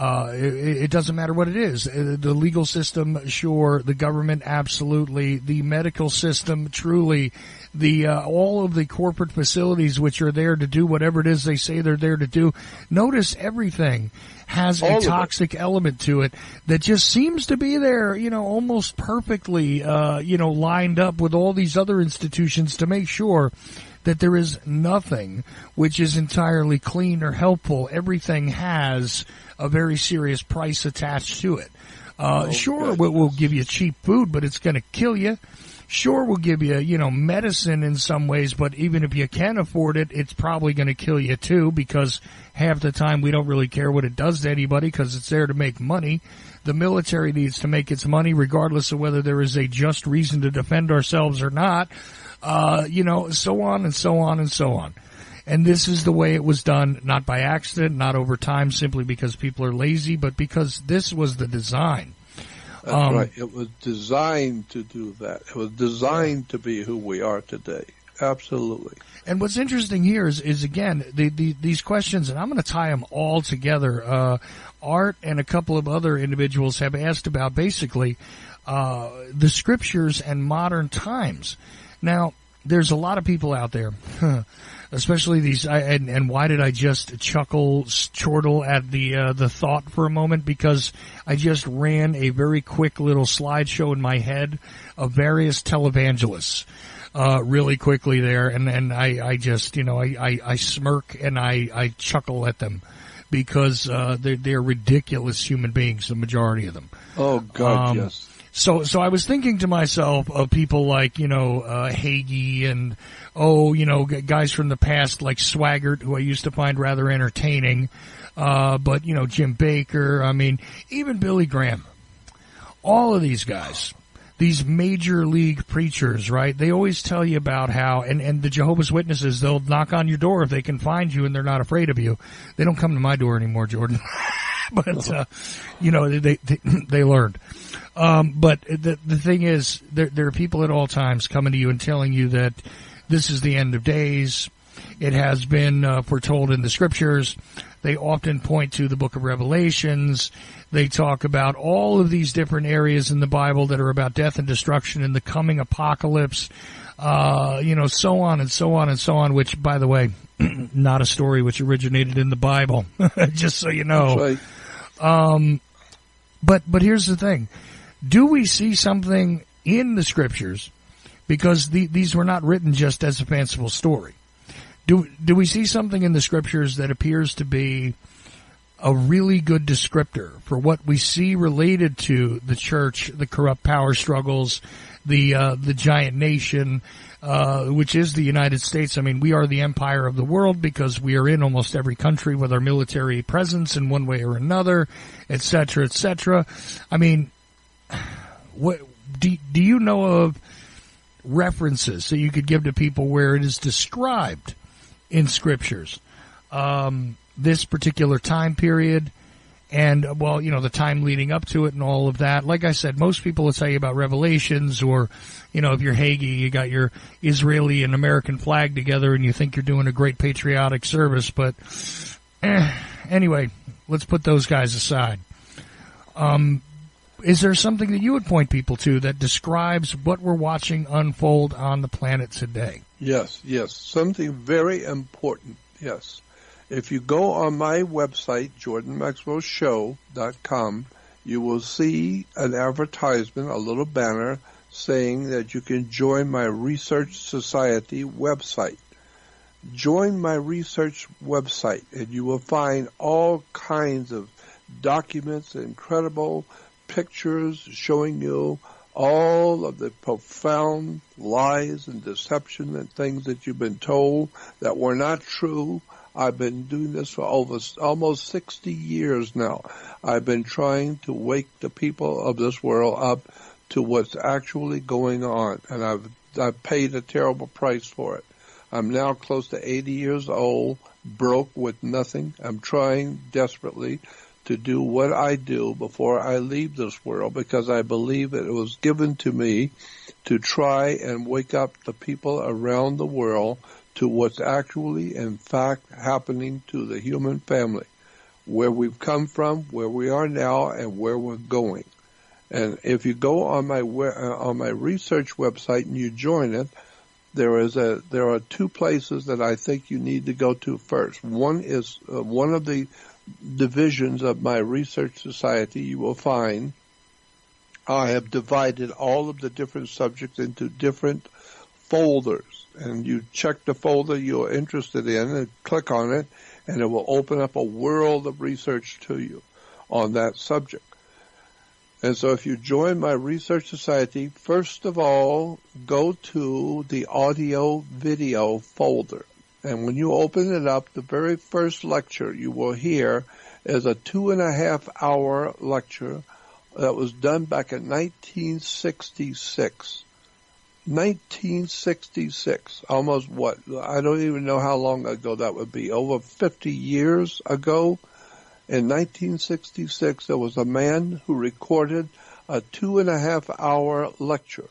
uh, it, it, doesn't matter what it is. Uh, the legal system, sure. The government, absolutely. The medical system, truly. The uh, all of the corporate facilities which are there to do whatever it is they say they're there to do. Notice everything has All a toxic element to it that just seems to be there, you know, almost perfectly, uh, you know, lined up with all these other institutions to make sure that there is nothing which is entirely clean or helpful. Everything has a very serious price attached to it. Uh, Oh, sure, we'll, we'll give you cheap food, but it's going to kill you. Sure, we'll give you, you know, medicine in some ways, but even if you can afford it, it's probably going to kill you too because half the time we don't really care what it does to anybody because it's there to make money. The military needs to make its money regardless of whether there is a just reason to defend ourselves or not. Uh, you know, so on and so on and so on. And this is the way it was done, not by accident, not over time, simply because people are lazy, but because this was the design. That's Um, right. It was designed to do that. It was designed to be who we are today. Absolutely. And what's interesting here is, is again, the, the, these questions, and I'm going to tie them all together. Uh, Art and a couple of other individuals have asked about basically uh, the scriptures and modern times. Now, there's a lot of people out there, especially these. I, and, and why did I just chuckle, chortle at the uh, the thought for a moment? Because I just ran a very quick little slideshow in my head of various televangelists uh, really quickly there, and and I, I just you know I, I, I smirk and I, I chuckle at them because uh, they're they're ridiculous human beings, the majority of them. Oh God, Um, yes. So so I was thinking to myself of people like you know uh, Hagee and oh you know guys from the past like Swaggart who I used to find rather entertaining, uh, but you know Jim Bakker, I mean even Billy Graham, all of these guys these major league preachers, right? They always tell you about how, and, and the Jehovah's Witnesses, they'll knock on your door if they can find you and they're not afraid of you. They don't come to my door anymore, Jordan. but, uh, you know, they, they, they learned. Um, but the, the thing is, there, there are people at all times coming to you and telling you that this is the end of days. It has been uh, foretold in the scriptures. They often point to the book of Revelations. They talk about all of these different areas in the Bible that are about death and destruction and the coming apocalypse. Uh, you know, so on and so on and so on, which, by the way, not a story which originated in the Bible. Just so you know. Right. But but here's the thing: Do we see something in the scriptures? Because the, these were not written just as a fanciful story. Do do we see something in the scriptures that appears to be a really good descriptor for what we see related to the church, the corrupt power struggles, the uh, the giant nation, uh, which is the United States. I mean, we are the empire of the world because we are in almost every country with our military presence in one way or another, et cetera, et cetera. I mean, what do do you know of references that you could give to people where it is described in scriptures? Um, this particular time period and well, you know, the time leading up to it and all of that. Like I said, most people will tell you about Revelations or, you know, if you're Hagee, you got your Israeli and American flag together and you think you're doing a great patriotic service, but eh, anyway, let's put those guys aside. Um, is there something that you would point people to that describes what we're watching unfold on the planet today? Yes, yes. Something very important. Yes. If you go on my website, jordanmaxwellshow.com, you will see an advertisement, a little banner saying that you can join my Research Society website. Join my research website and you will find all kinds of documents, incredible pictures showing you all of the profound lies and deception and things that you've been told that were not true. I've been doing this for over almost 60 years now. I've been trying to wake the people of this world up to what's actually going on, and I've I've paid a terrible price for it. I'm now close to 80 years old, broke with nothing. I'm trying desperately to do what I do before I leave this world because I believe it was given to me to try and wake up the people around the world to what's actually in fact happening to the human family, where we've come from, where we are now, and where we're going. And if you go on my uh, on my research website and you join it, there is a there are two places that I think you need to go to first. One is uh, one of the divisions of my research society, you will find I have divided all of the different subjects into different folders. And you check the folder you're interested in and click on it, and it will open up a world of research to you on that subject. And so if you join my research society, first of all, go to the audio video folder. And when you open it up, the very first lecture you will hear is a two and a half hour lecture that was done back in 1966. 1966, almost what? I don't even know how long ago that would be. Over 50 years ago. In 1966, there was a man who recorded a two and a half hour lecture.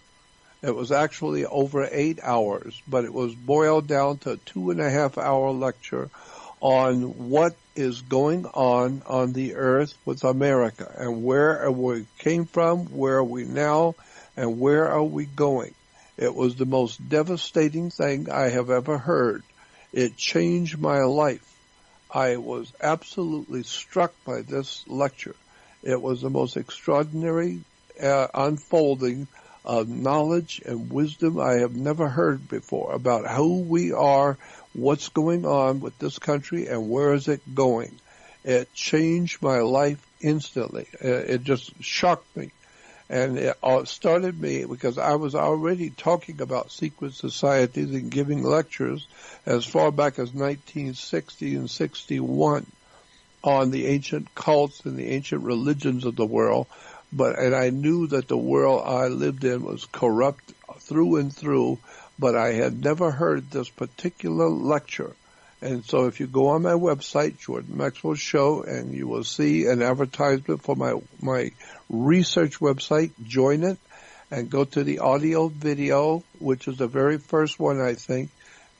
It was actually over eight hours, but it was boiled down to a two and a half hour lecture on what is going on on the earth with America and where we came from, where are we now, and where are we going. It was the most devastating thing I have ever heard. It changed my life. I was absolutely struck by this lecture. It was the most extraordinary uh, unfolding of knowledge and wisdom I have never heard before about who we are, what's going on with this country, and where is it going. It changed my life instantly. It just shocked me. And it uh, started me because I was already talking about secret societies and giving lectures as far back as 1960 and 61 on the ancient cults and the ancient religions of the world but and I knew that the world I lived in was corrupt through and through, but I had never heard this particular lecture. And so if you go on my website, Jordan Maxwell Show, and you will see an advertisement for my, my research website, join it and go to the audio video, which is the very first one, I think.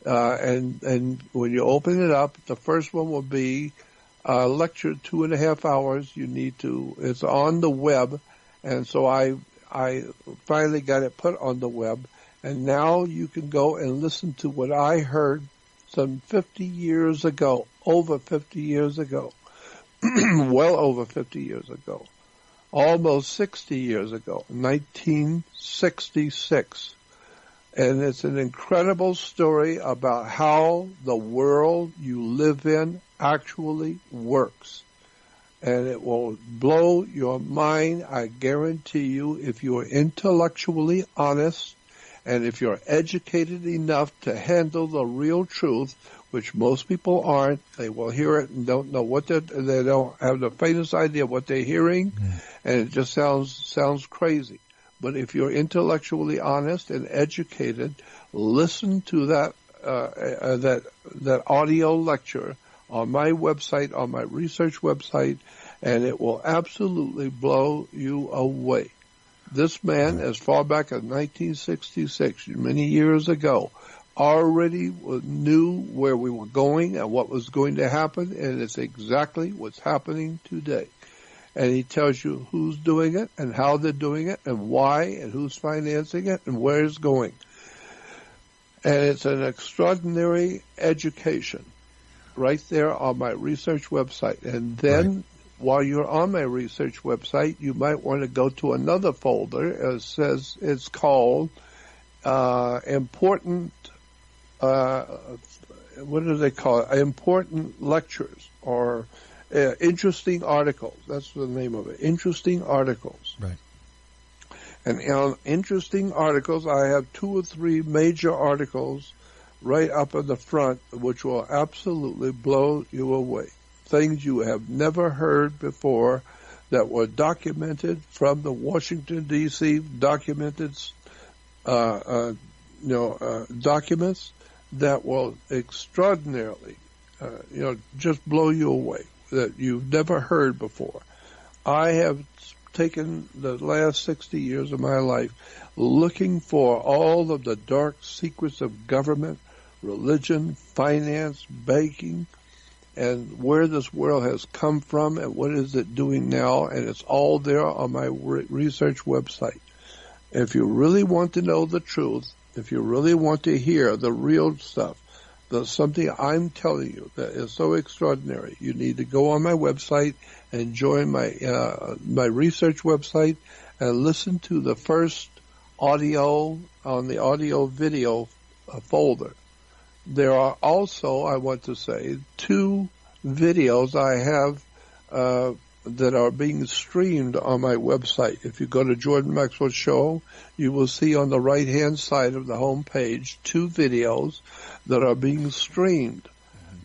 Uh, and, and when you open it up, the first one will be uh, lecture two and a half hours. You need to. It's on the web, and so I I finally got it put on the web, and now you can go and listen to what I heard some 50 years ago, over 50 years ago, well over 50 years ago, almost 60 years ago, 1966. And it's an incredible story about how the world you live in actually works. And it will blow your mind, I guarantee you, if you are intellectually honest and if you're educated enough to handle the real truth, which most people aren't, they will hear it and don't know what they they don't have the faintest idea what they're hearing, mm. and it just sounds sounds crazy. But if you're intellectually honest and educated, listen to that uh, uh, that that audio lecture on my website, on my research website, and it will absolutely blow you away. This man, as far back as 1966, many years ago, already knew where we were going and what was going to happen, and it's exactly what's happening today. And he tells you who's doing it and how they're doing it and why and who's financing it and where it's going. And it's an extraordinary education right there on my research website. And then right. while you're on my research website, you might want to go to another folder. It says it's called uh, important. Uh, what do they call it? Important lectures or uh, interesting articles. That's the name of it. Interesting articles. Right. And on interesting articles, I have two or three major articles right up in the front, which will absolutely blow you away. Things you have never heard before that were documented from the Washington D.C. documented, uh, uh, you know, uh, documents that will extraordinarily, uh, you know, just blow you away that you've never heard before. I have taken the last 60 years of my life looking for all of the dark secrets of government, religion, finance, banking, and where this world has come from and what is it doing now. And it's all there on my research website. If you really want to know the truth, if you really want to hear the real stuff, there's something I'm telling you that is so extraordinary. You need to go on my website and join my uh, my research website and listen to the first audio on the audio video uh, folder. There are also, I want to say, two videos I have uh, that are being streamed on my website. If you go to Jordan Maxwell Show, you will see on the right hand side of the home page two videos that are being streamed.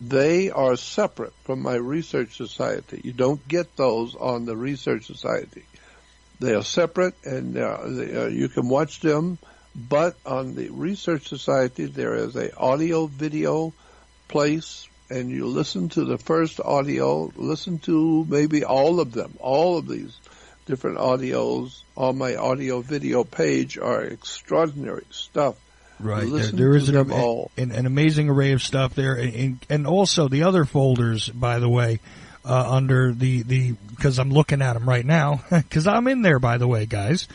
They are separate from my research society. You don't get those on the research society. They are separate and uh, they, uh, you can watch them, but on the research society there is a audio video place and you listen to the first audio, listen to maybe all of them, all of these different audios on my audio video page are extraordinary stuff. Right. There, there is an, an, an, amazing array of stuff there. And, and also the other folders, by the way, uh, under the, the, because I'm looking at them right now, because I'm in there, by the way, guys.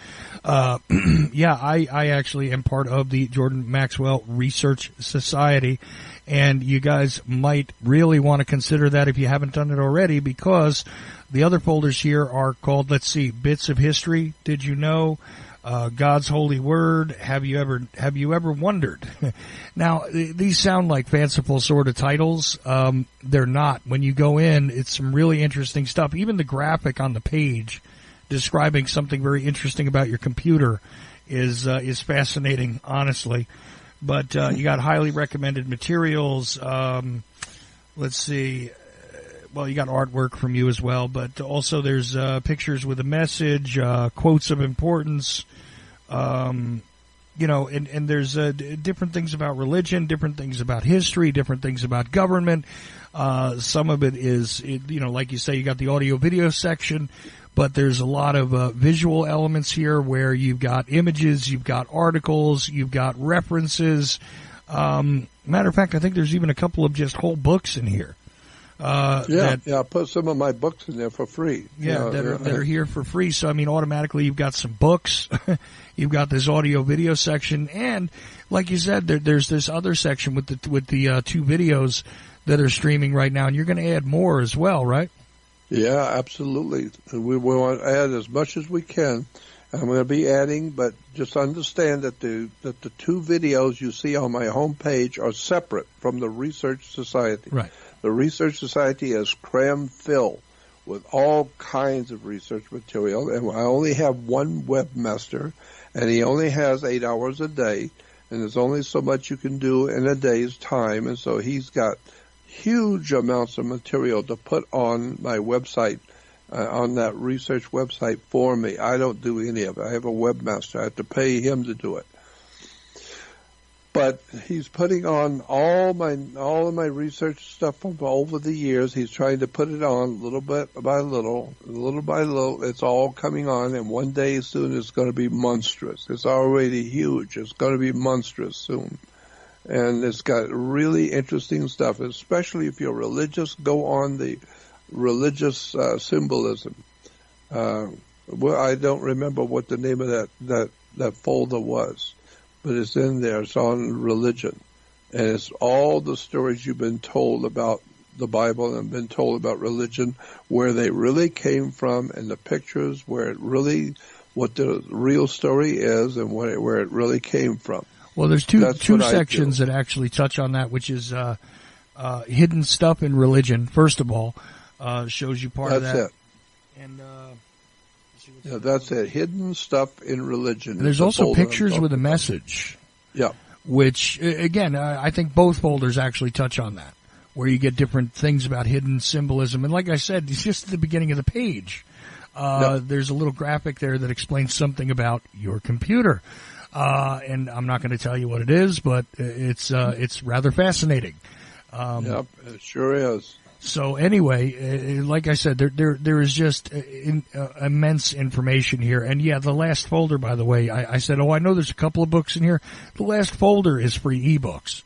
Uh, yeah, I, I actually am part of the Jordan Maxwell Research Society and you guys might really want to consider that if you haven't done it already because the other folders here are called, let's see, bits of history. Did you know? Uh, God's holy word. Have you ever, have you ever wondered? now, these sound like fanciful sort of titles. Um, they're not. When you go in, it's some really interesting stuff. Even the graphic on the page describing something very interesting about your computer is, uh, is fascinating, honestly. But uh, you got highly recommended materials. Um, let's see. Well, you got artwork from you as well, but also there's uh, pictures with a message, uh, quotes of importance. Um, you know, and, and there's uh, different things about religion, different things about history, different things about government. Uh, some of it is, you know, like you say, you got the audio video section but there's a lot of uh, visual elements here where you've got images, you've got articles, you've got references. Um, matter of fact, I think there's even a couple of just whole books in here. Uh, yeah, that, yeah. I put some of my books in there for free. Yeah, know, that, are, that are here for free. So I mean, automatically you've got some books, you've got this audio video section, and like you said, there, there's this other section with the with the uh, two videos that are streaming right now, and you're going to add more as well, right? Yeah, absolutely. We, want to add as much as we can. I'm going to be adding, but just understand that the that the two videos you see on my homepage are separate from the Research Society. Right. The Research Society is cram fill with all kinds of research material, and I only have one webmaster, and he only has eight hours a day, and there's only so much you can do in a day's time, and so he's got huge amounts of material to put on my website, uh, on that research website for me. I don't do any of it. I have a webmaster. I have to pay him to do it. But he's putting on all my all of my research stuff from over the years. He's trying to put it on little bit by little, little by little. It's all coming on, and one day soon it's going to be monstrous. It's already huge. It's going to be monstrous soon and it's got really interesting stuff. Especially if you're religious, go on the religious uh, symbolism. Uh, well, I don't remember what the name of that that that folder was, but it's in there. It's on religion, and it's all the stories you've been told about the Bible and been told about religion, where they really came from, and the pictures where it really, what the real story is, and it, where it really came from. Well, there's two That's two sections that actually touch on that, which is uh, uh, hidden stuff in religion. First of all, uh, shows you part that's of that. It. And uh, yeah, that's it. Hidden stuff in religion. And there's also pictures with a message. Yeah. Which again, I think both folders actually touch on that, where you get different things about hidden symbolism. And like I said, it's just at the beginning of the page. Uh, yep. There's a little graphic there that explains something about your computer. Uh, and I'm not going to tell you what it is, but it's uh, it's rather fascinating. Um, yep, it sure is. So anyway, uh, like I said, there there there is just uh, in, uh, immense information here, and yeah, the last folder, by the way, I, I, said, oh, I know there's a couple of books in here. The last folder is free ebooks.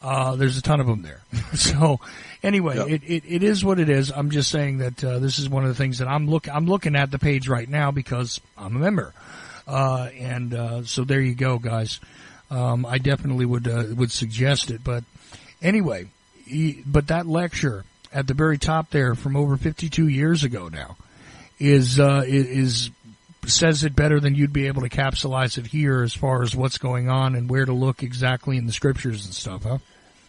Uh, there's a ton of them there. so anyway, yep. it, it, it is what it is. I'm just saying that uh, this is one of the things that I'm look I'm looking at the page right now because I'm a member. Uh, and uh, so there you go, guys. Um, I definitely would uh, would suggest it, but Anyway, he, but that lecture at the very top there from over 52 years ago now is uh, is says it better than you'd be able to capsulize it here as far as what's going on and where to look exactly in the scriptures and stuff, huh?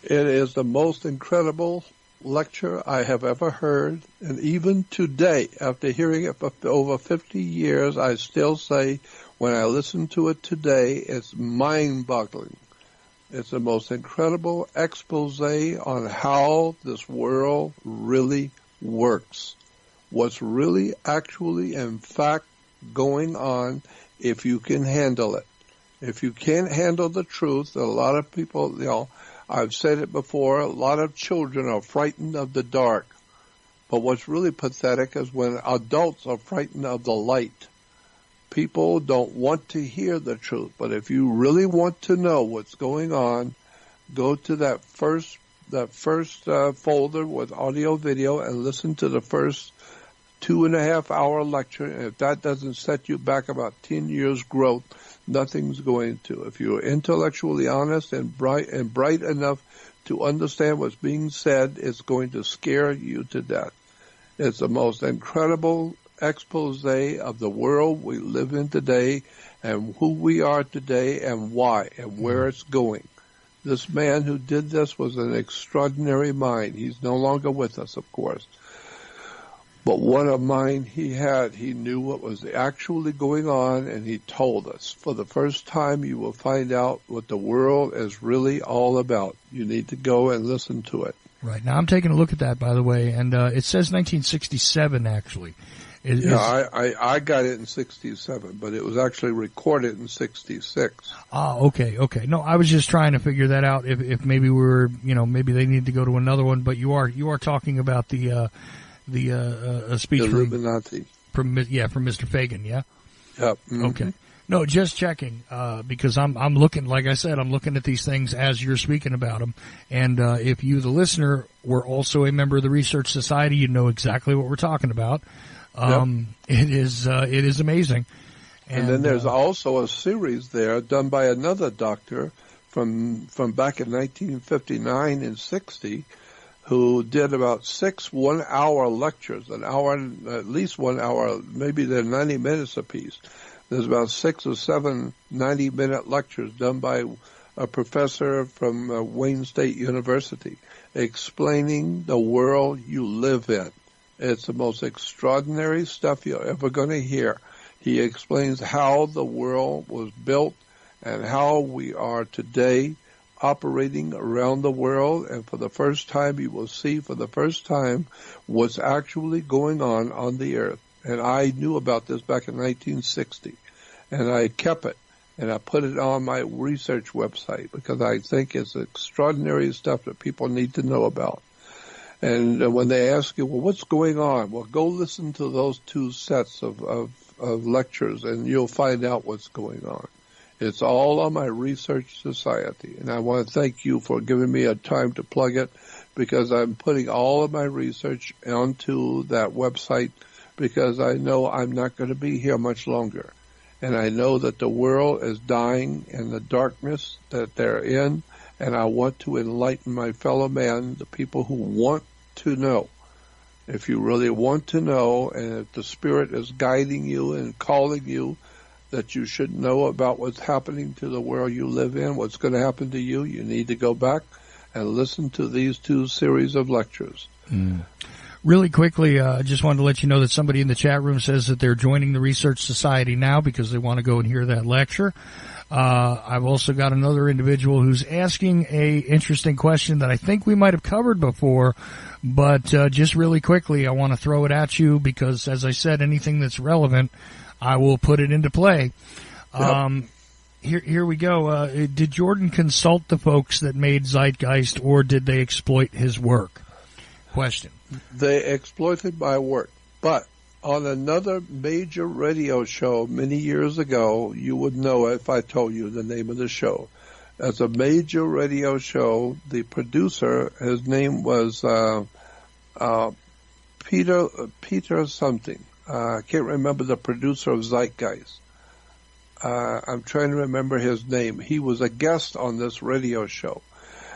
It is the most incredible lecture I have ever heard, and even today, after hearing it for over 50 years, I still say when I listen to it today, it's mind-boggling. It's the most incredible expose on how this world really works. What's really actually in fact going on if you can handle it. If you can't handle the truth, a lot of people, you know, I've said it before, a lot of children are frightened of the dark. But what's really pathetic is when adults are frightened of the light. People don't want to hear the truth, but if you really want to know what's going on, go to that first that first uh, folder with audio video and listen to the first two and a half hour lecture. And if that doesn't set you back about 10 years growth, nothing's going to. If you're intellectually honest and bright and bright enough to understand what's being said, it's going to scare you to death. It's the most incredible expose of the world we live in today and who we are today and why and where mm-hmm. it's going. This man who did this was an extraordinary mind. He's no longer with us, of course. But what a mind he had. He knew what was actually going on and he told us. For the first time you will find out what the world is really all about. You need to go and listen to it. Right. Now I'm taking a look at that by the way and uh, it says 1967 actually. It, yeah, I, I, I got it in 67, but it was actually recorded in 66. Ah, okay, okay. No, I was just trying to figure that out if, if maybe we were, you know, maybe they need to go to another one, but you are, you are talking about the, uh, the uh, uh, speech Illuminati. from, from yeah from Mr. Fagan, yeah. Yep. Mm-hmm. Okay. No, just checking uh, because I'm I'm looking, like I said, I'm looking at these things as you're speaking about them. And uh, if you, the listener, were also a member of the Research Society, you know exactly what we're talking about. Um, yep. It is uh, it is amazing. And, and then there's uh, also a series there done by another doctor from from back in 1959 and 60 who did about six one-hour lectures, an hour, at least one hour, maybe they're 90 minutes apiece. There's about six or seven 90-minute lectures done by a professor from uh, Wayne State University explaining the world you live in. It's the most extraordinary stuff you're ever going to hear. He explains how the world was built and how we are today operating around the world and for the first time you will see for the first time what's actually going on on the earth. And I knew about this back in 1960 and I kept it and I put it on my research website because I think it's extraordinary stuff that people need to know about. And uh, when they ask you, well, what's going on? Well, go listen to those two sets of, of, of lectures and you'll find out what's going on. It's all on my research society. And I want to thank you for giving me a time to plug it because I'm putting all of my research onto that website because I know I'm not going to be here much longer. And I know that the world is dying in the darkness that they're in. And I want to enlighten my fellow man, the people who want to know. If you really want to know and if the Spirit is guiding you and calling you, that you should know about what's happening to the world you live in, what's going to happen to you, you need to go back and listen to these two series of lectures. Mm. Really quickly, uh, I uh, just wanted to let you know that somebody in the chat room says that they're joining the Research Society now because they want to go and hear that lecture. Uh, I've also got another individual who's asking a interesting question that I think we might have covered before, but uh, just really quickly, I want to throw it at you because, as I said, anything that's relevant I will put it into play. Yep. Um, here, here we go. Uh, did Jordan consult the folks that made Zeitgeist, or did they exploit his work? Question. They exploited my work, but on another major radio show many years ago, you would know if I told you the name of the show. As a major radio show, the producer, his name was uh, uh, Peter Peter something. Uh, I can't remember the producer of Zeitgeist. Uh, I'm trying to remember his name. He was a guest on this radio show.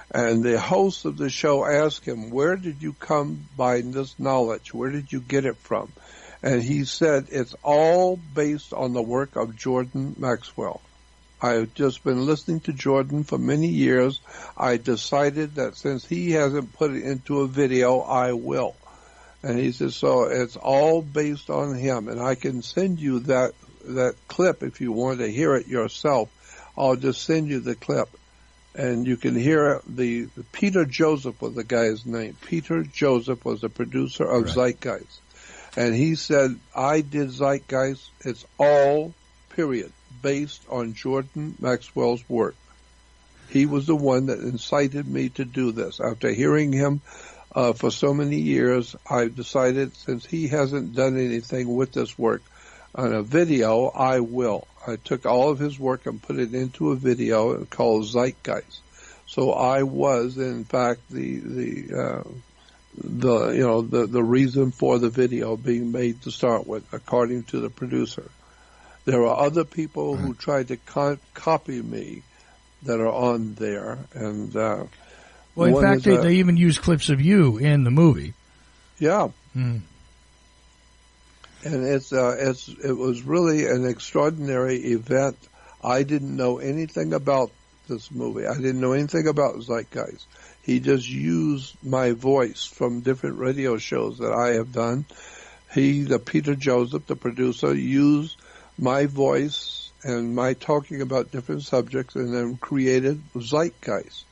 And the host of the show asked him, where did you come by this knowledge? Where did you get it from? And he said, it's all based on the work of Jordan Maxwell. I've just been listening to Jordan for many years. I decided that since he hasn't put it into a video, I will. And he says, so it's all based on him. And I can send you that, that clip if you want to hear it yourself. I'll just send you the clip. And you can hear the, Peter Joseph was the guy's name. Peter Joseph was the producer of right. Zeitgeist. And he said, I did Zeitgeist. It's all, period, based on Jordan Maxwell's work. He was the one that incited me to do this. After hearing him uh, for so many years, I've decided since he hasn't done anything with this work on a video, I will. I took all of his work and put it into a video called Zeitgeist. So I was, in fact, the the uh, the you know the the reason for the video being made to start with, according to the producer. There are other people who tried to co- copy me that are on there, and uh, well, in fact, they, a, they even use clips of you in the movie. Yeah. Mm. And it's uh, it's it was really an extraordinary event. I didn't know anything about this movie. I didn't know anything about Zeitgeist. He just used my voice from different radio shows that I have done. He, the Peter Joseph, the producer, used my voice and my talking about different subjects and then created Zeitgeist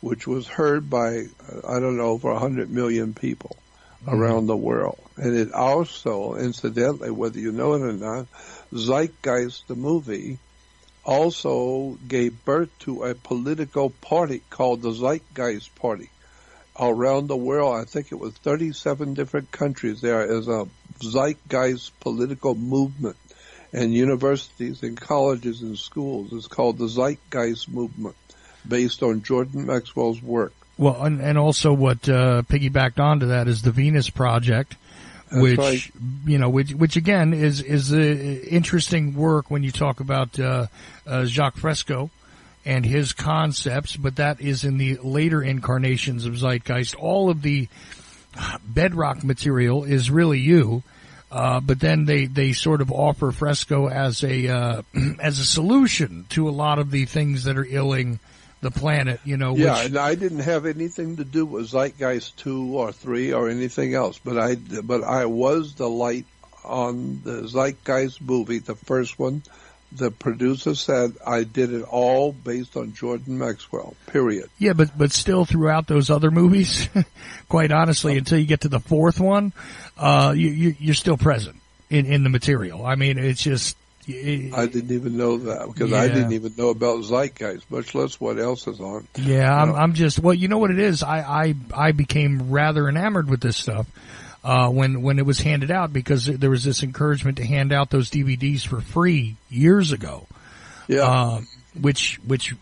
which was heard by, uh, I don't know, over 100 million people mm-hmm. around the world. And it also, incidentally, whether you know it or not, Zeitgeist, the movie, also gave birth to a political party called the Zeitgeist Party. Around the world, I think it was 37 different countries, there is a Zeitgeist political movement. And universities and colleges and schools, it's called the Zeitgeist movement based on Jordan Maxwell's work. Well, and, and also what uh, piggybacked onto that is the Venus Project, That's which right. you know, which which again is is a interesting work when you talk about uh, uh, Jacques Fresco and his concepts, but that is in the later incarnations of Zeitgeist. All of the bedrock material is really you. Uh, but then they, they sort of offer Fresco as a uh, as a solution to a lot of the things that are illing the planet, you know. Yeah, which... and I didn't have anything to do with Zeitgeist two or three or anything else, but I but I was the light on the Zeitgeist movie, the first one. The producer said I did it all based on Jordan Maxwell. Period. Yeah, but but still, throughout those other movies, quite honestly, oh. until you get to the fourth one, uh, you, you you're still present in in the material. I mean, it's just I didn't even know that because yeah. I didn't even know about Zeitgeist, much less what else is on. Yeah, I'm, I'm just well, you know what it is. I I I became rather enamored with this stuff uh, when when it was handed out because there was this encouragement to hand out those DVDs for free years ago. Yeah, uh, which which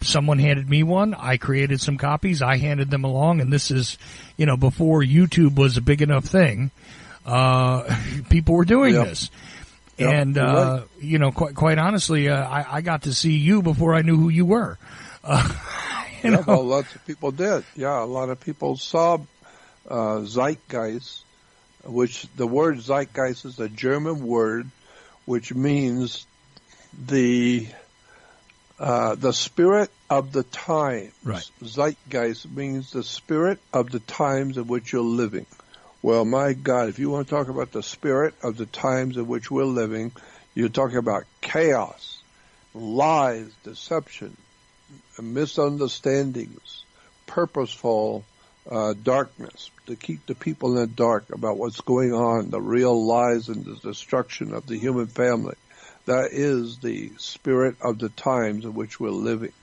someone handed me one. I created some copies. I handed them along, and this is you know before YouTube was a big enough thing. Uh, people were doing yep. this. Yep, and uh, right. you know, quite quite honestly, uh, I, I got to see you before I knew who you were. Uh, you yeah, know? well, lots of people did. Yeah, a lot of people saw uh, Zeitgeist, which the word Zeitgeist is a German word, which means the uh, the spirit of the times. Right. Zeitgeist means the spirit of the times in which you're living. Well, my God, if you want to talk about the spirit of the times in which we're living, you're talking about chaos, lies, deception, misunderstandings, purposeful uh, darkness to keep the people in the dark about what's going on, the real lies and the destruction of the human family. That is the spirit of the times in which we're living.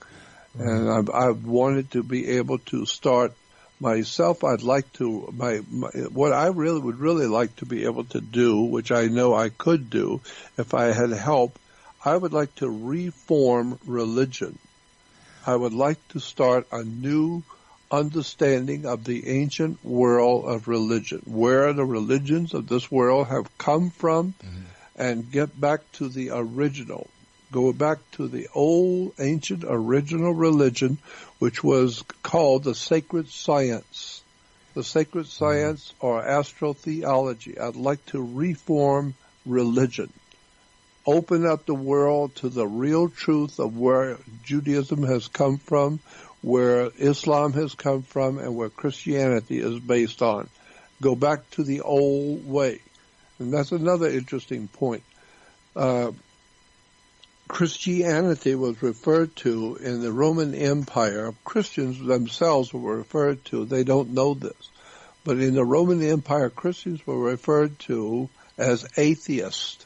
Mm-hmm. And I've, I've wanted to be able to start myself, I'd like to, my, my, what I really would really like to be able to do, which I know I could do if I had help, I would like to reform religion. I would like to start a new understanding of the ancient world of religion, where the religions of this world have come from, mm-hmm. and get back to the original, Go back to the old, ancient, original religion, which was called the sacred science. The sacred science or astrotheology. I'd like to reform religion. Open up the world to the real truth of where Judaism has come from, where Islam has come from, and where Christianity is based on. Go back to the old way. And that's another interesting point. Uh, Christianity was referred to in the Roman Empire. Christians themselves were referred to. They don't know this. But in the Roman Empire, Christians were referred to as atheists.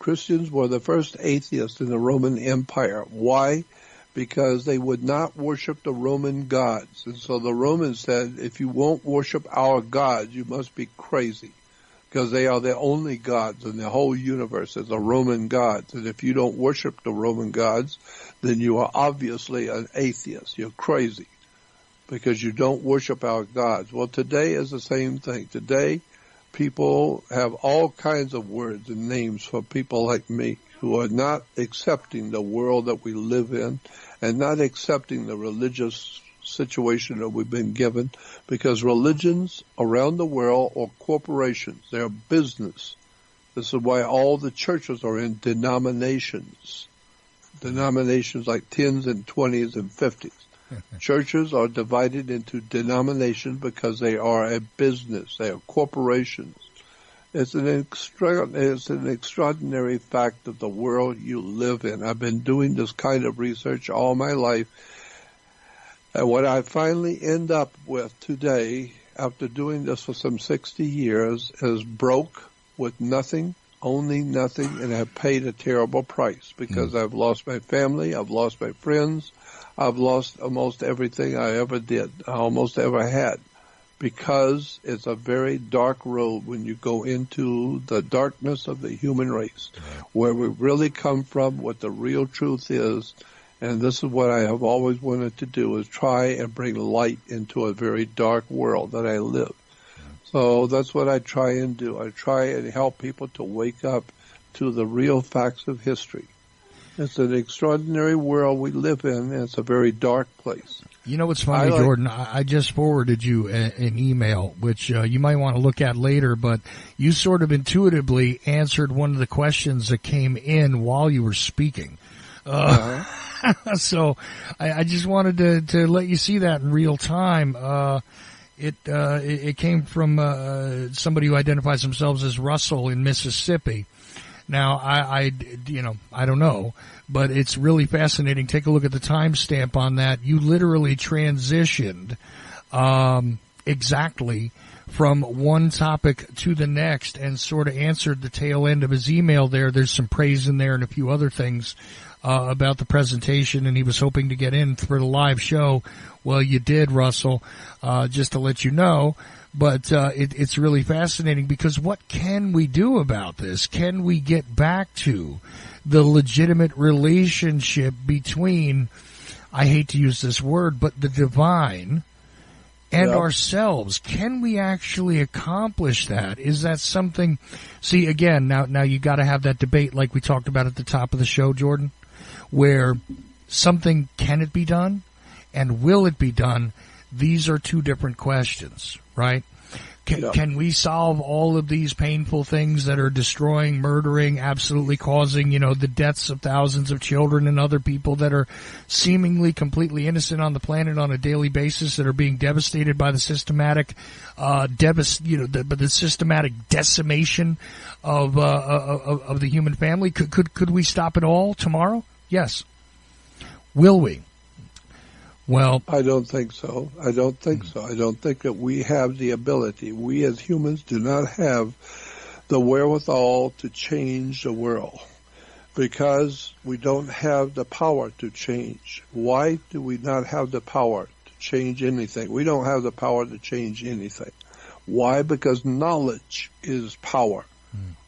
Christians were the first atheists in the Roman Empire. Why? Because they would not worship the Roman gods. And so the Romans said, if you won't worship our gods, you must be crazy because they are the only gods in the whole universe as the Roman gods. And if you don't worship the Roman gods, then you are obviously an atheist. You're crazy because you don't worship our gods. Well, today is the same thing. Today, people have all kinds of words and names for people like me who are not accepting the world that we live in and not accepting the religious situation that we've been given because religions around the world are corporations. They're business. This is why all the churches are in denominations. Denominations like tens and twenties and fifties. Churches are divided into denominations because they are a business. They are corporations. It's an, extra, it's an extraordinary fact of the world you live in. I've been doing this kind of research all my life and what I finally end up with today, after doing this for some 60 years, is broke with nothing, owning nothing, and have paid a terrible price because mm. I've lost my family, I've lost my friends, I've lost almost everything I ever did, I almost ever had. Because it's a very dark road when you go into the darkness of the human race, where we really come from, what the real truth is, and this is what I have always wanted to do is try and bring light into a very dark world that I live. So that's what I try and do. I try and help people to wake up to the real facts of history. It's an extraordinary world we live in, and it's a very dark place. You know what's funny, I like, Jordan? I just forwarded you a, an email, which uh, you might want to look at later, but you sort of intuitively answered one of the questions that came in while you were speaking. Uh, uh-huh. so I, I, just wanted to, to let you see that in real time. Uh, it, uh, it, it came from uh, somebody who identifies themselves as Russell in Mississippi. Now, I, I, you know, I don't know, but it's really fascinating. Take a look at the timestamp on that. You literally transitioned um, exactly from one topic to the next and sort of answered the tail end of his email there. There's some praise in there and a few other things uh, about the presentation, and he was hoping to get in for the live show. Well, you did, Russell. Uh, just to let you know, but uh, it, it's really fascinating because what can we do about this? Can we get back to the legitimate relationship between, I hate to use this word, but the divine and yep. ourselves. Can we actually accomplish that? Is that something? See, again, now now you got to have that debate, like we talked about at the top of the show, Jordan where something can it be done and will it be done? These are two different questions, right? Can, yeah. can, we solve all of these painful things that are destroying, murdering, absolutely causing, you know, the deaths of thousands of children and other people that are seemingly completely innocent on the planet on a daily basis that are being devastated by the systematic, uh, devast, you know, the, the systematic decimation of, uh, of, of the human family? Could, could, could we stop it all tomorrow? Yes. Will we? Well, I don't think so. I don't think hmm. so. I don't think that we have the ability. We as humans do not have the wherewithal to change the world because we don't have the power to change. Why do we not have the power to change anything? We don't have the power to change anything. Why? Because knowledge is power.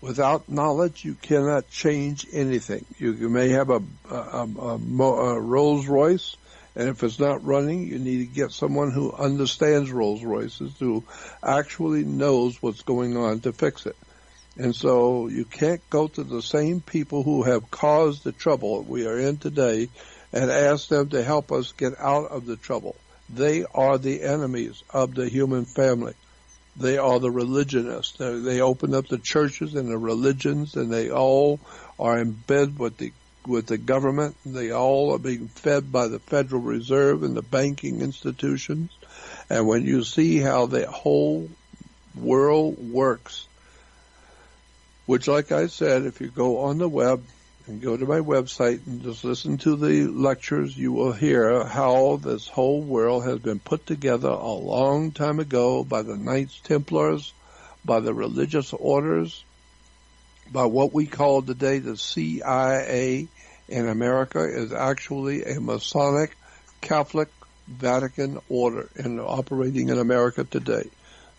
Without knowledge, you cannot change anything. You, may have a, a, a, a, Rolls Royce, and if it's not running, you need to get someone who understands Rolls Royces, who actually knows what's going on to fix it. And so you can't go to the same people who have caused the trouble we are in today and ask them to help us get out of the trouble. They are the enemies of the human family. They are the religionists. They open up the churches and the religions and they all are in bed with the with the government. They all are being fed by the Federal Reserve and the banking institutions. And when you see how the whole world works, which like I said, if you go on the web and go to my website and just listen to the lectures, you will hear how this whole world has been put together a long time ago by the Knights Templars, by the religious orders, by what we call today the CIA in America is actually a Masonic Catholic Vatican order in operating in America today.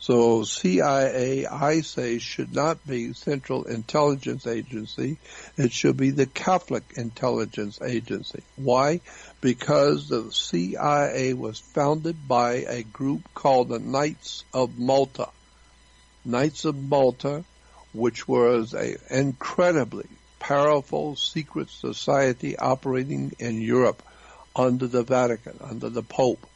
So CIA, I say, should not be Central Intelligence Agency. It should be the Catholic Intelligence Agency. Why? Because the CIA was founded by a group called the Knights of Malta. Knights of Malta, which was an incredibly powerful secret society operating in Europe under the Vatican, under the Pope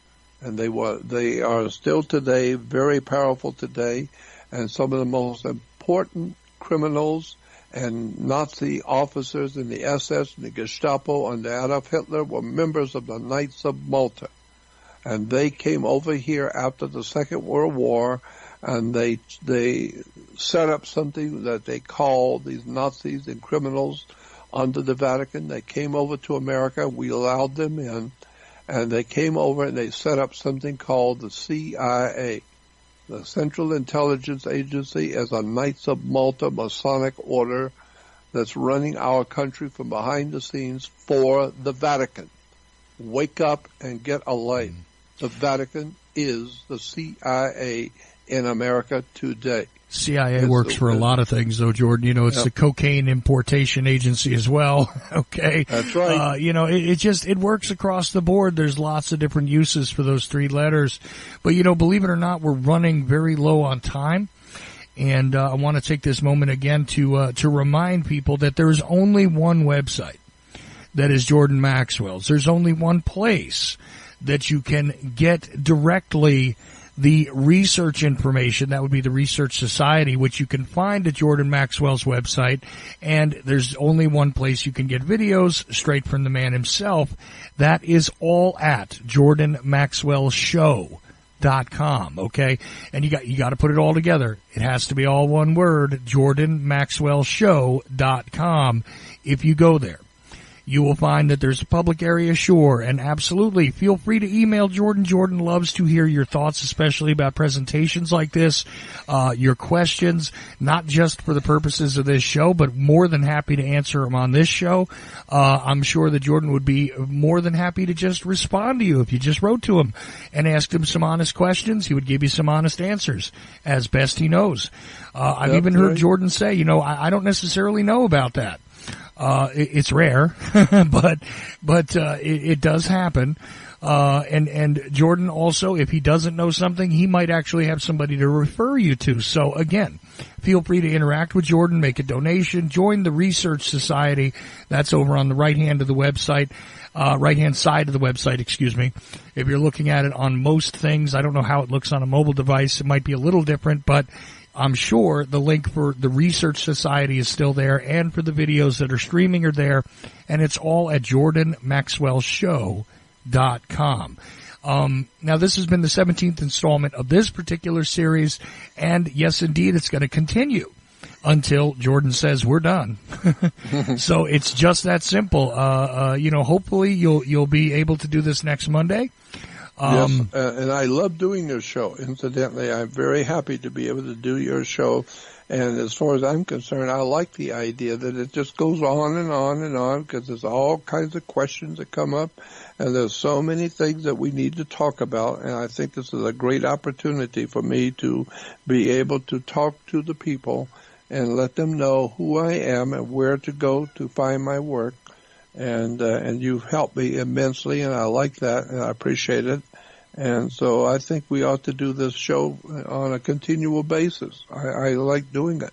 and they were they are still today very powerful today, and some of the most important criminals and Nazi officers in the SS and the Gestapo under Adolf Hitler were members of the Knights of Malta, and they came over here after the Second World War, and they they set up something that they call these Nazis and criminals under the Vatican. They came over to America. We allowed them in and they came over and they set up something called the CIA, the Central Intelligence Agency, as a Knights of Malta Masonic order that's running our country from behind the scenes for the Vatican. Wake up and get a life. Mm-hmm. The Vatican is the CIA in America today. CIA it's works for a lot of things, though, Jordan. You know, it's yep. the cocaine importation agency as well. okay, that's right. Uh, you know, it, it, just it works across the board. There's lots of different uses for those three letters, but you know, believe it or not, we're running very low on time. And uh, I want to take this moment again to uh, to remind people that there is only one website that is Jordan Maxwell's. There's only one place that you can get directly the research information. That would be the Research Society, which you can find at Jordan Maxwell's website. And there's only one place you can get videos straight from the man himself. That is all at Jordan Maxwell Show dot com okay and you got you got to put it all together it has to be all one word jordan maxwell show dot com if you go there you will find that there's a public area sure and absolutely. Feel free to email jordan. Jordan loves to hear your thoughts especially about presentations like this uh, your questions not just for the purposes of this show but more than happy to answer them on this show. Uh, i'm sure that jordan would be more than happy to just respond to you if you just wrote to him and asked him some honest questions. He would give you some honest answers as best he knows. Uh, I've even heard Jordan say, you know, I, I don't necessarily know about that. Uh, it, it's rare, but but uh, it, it, does happen. Uh, and and Jordan also, if he doesn't know something, he might actually have somebody to refer you to. So again, feel free to interact with Jordan, make a donation, join the Research Society. That's over on the right hand of the website. Uh, right hand side of the website, excuse me. If you're looking at it on most things, I don't know how it looks on a mobile device. It might be a little different, but I'm sure the link for the Research Society is still there and for the videos that are streaming are there. And it's all at jordanmaxwellshow.com. Um, now this has been the 17th installment of this particular series. And yes, indeed, it's going to continue until Jordan says we're done. so it's just that simple. Uh, uh, you know, hopefully you'll, you'll be able to do this next Monday. Um, yes, uh, and I love doing your show. Incidentally, I'm very happy to be able to do your show. And as far as I'm concerned, I like the idea that it just goes on and on and on because there's all kinds of questions that come up and there's so many things that we need to talk about. And I think this is a great opportunity for me to be able to talk to the people and let them know who I am and where to go to find my work and uh, and you've helped me immensely, and I like that, and I appreciate it. And so I think we ought to do this show on a continual basis. I, I like doing it.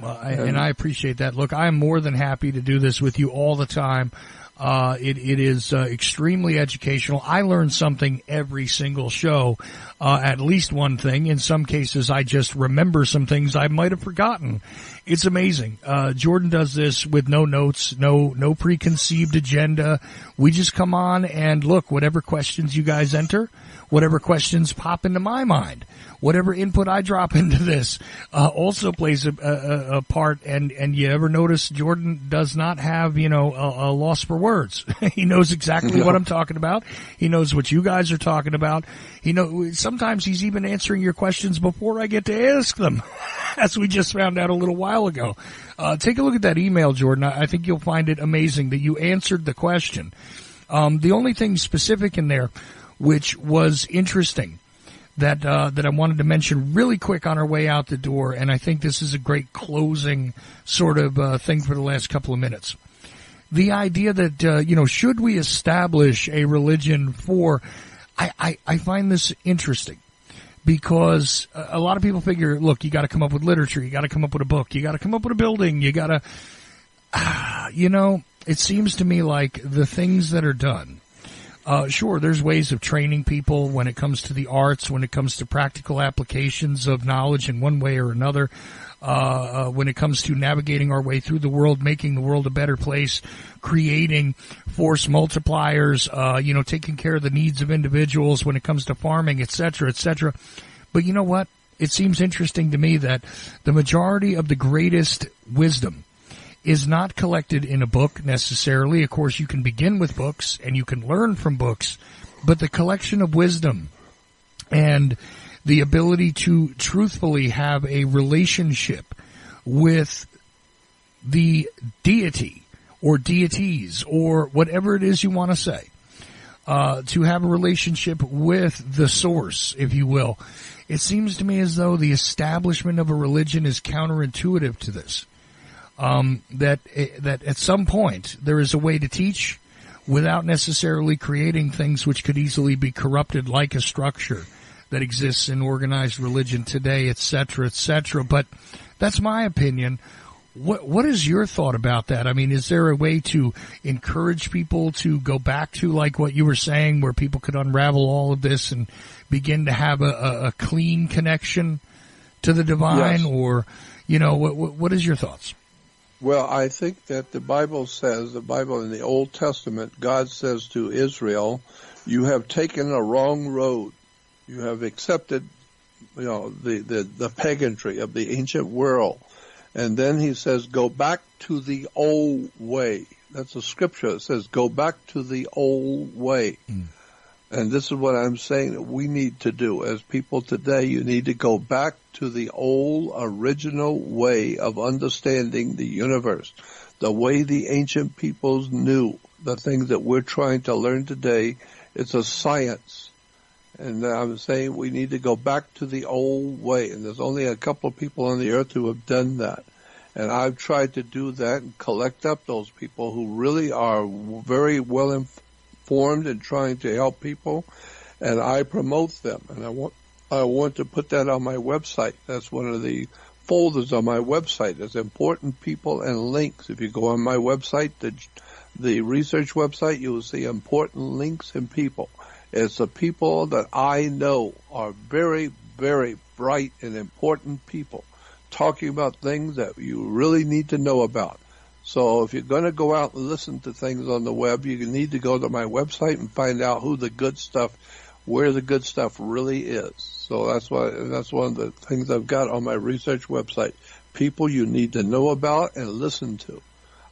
Well, I, and I appreciate that. Look, I am more than happy to do this with you all the time. Uh, it, it is uh, extremely educational. I learn something every single show, uh, at least one thing. In some cases, I just remember some things I might have forgotten. It's amazing. Uh, Jordan does this with no notes, no no preconceived agenda. We just come on and look. Whatever questions you guys enter, whatever questions pop into my mind whatever input I drop into this uh, also plays a, a, a, part. And and you ever notice Jordan does not have you know a, a loss for words. he knows exactly what I'm talking about. He knows what you guys are talking about. He know sometimes he's even answering your questions before I get to ask them, as we just found out a little while ago. Uh, take a look at that email, Jordan. I, I think you'll find it amazing that you answered the question. Um, the only thing specific in there, which was interesting, that uh, that I wanted to mention really quick on our way out the door, and I think this is a great closing sort of uh, thing for the last couple of minutes. The idea that uh, you know, should we establish a religion for? I, I, I find this interesting because a lot of people figure, look, you got to come up with literature, you got to come up with a book, you got to come up with a building, you got to, you know, it seems to me like the things that are done uh, sure, there's ways of training people when it comes to the arts, when it comes to practical applications of knowledge in one way or another. Uh, uh, when it comes to navigating our way through the world, making the world a better place, creating force multipliers, uh, you know, taking care of the needs of individuals when it comes to farming, et cetera, et cetera. But you know what? It seems interesting to me that the majority of the greatest wisdom is not collected in a book necessarily. Of course, you can begin with books and you can learn from books, but the collection of wisdom and the ability to truthfully have a relationship with the deity or deities or whatever it is you want to say. Uh, to have a relationship with the source, if you will. It seems to me as though the establishment of a religion is counterintuitive to this um, that eh, that at some point there is a way to teach without necessarily creating things which could easily be corrupted, like a structure that exists in organized religion today, etc., etc. But that's my opinion. What what is your thought about that? I mean, is there a way to encourage people to go back to like what you were saying, where people could unravel all of this and begin to have a, a, a clean connection to the divine, yes. or you know, what what is your thoughts? Well, I think that the Bible says, the Bible in the Old Testament, God says to Israel, you have taken a wrong road. You have accepted, you know, the, the, the paganry of the ancient world. And then he says, go back to the old way. That's a scripture that says, go back to the old way. Mm. And this is what I'm saying that we need to do as people today. You need to go back to the old original way of understanding the universe, the way the ancient peoples knew the things that we're trying to learn today. It's a science. And I'm saying we need to go back to the old way. And there's only a couple of people on the earth who have done that. And I've tried to do that and collect up those people who really are very well informed informed and trying to help people, and I promote them. And I want I want to put that on my website. That's one of the folders on my website. There's important people and links. If you go on my website, the the research website, you will see important links and people. It's the people that I know are very, very bright and important people talking about things that you really need to know about. So if you're going to go out and listen to things on the web, you need to go to my website and find out who the good stuff, where the good stuff really is. So that's why that's one of the things I've got on my research website. People you need to know about and listen to.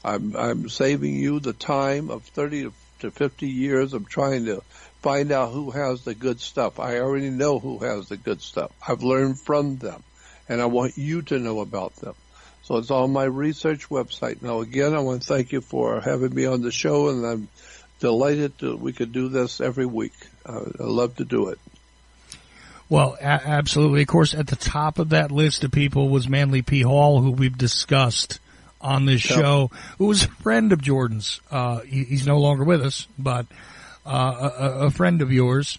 I'm I'm saving you the time of 30 to 50 years of trying to find out who has the good stuff. I already know who has the good stuff. I've learned from them and I want you to know about them. So it's on my research website. Now again, I want to thank you for having me on the show and I'm delighted that we could do this every week. Uh, I love to do it. Well, a- absolutely. Of course, at the top of that list of people was Manly P. Hall, who we've discussed on this yep. show, who was a friend of Jordan's. Uh, he, he's no longer with us, but uh, a, a, friend of yours.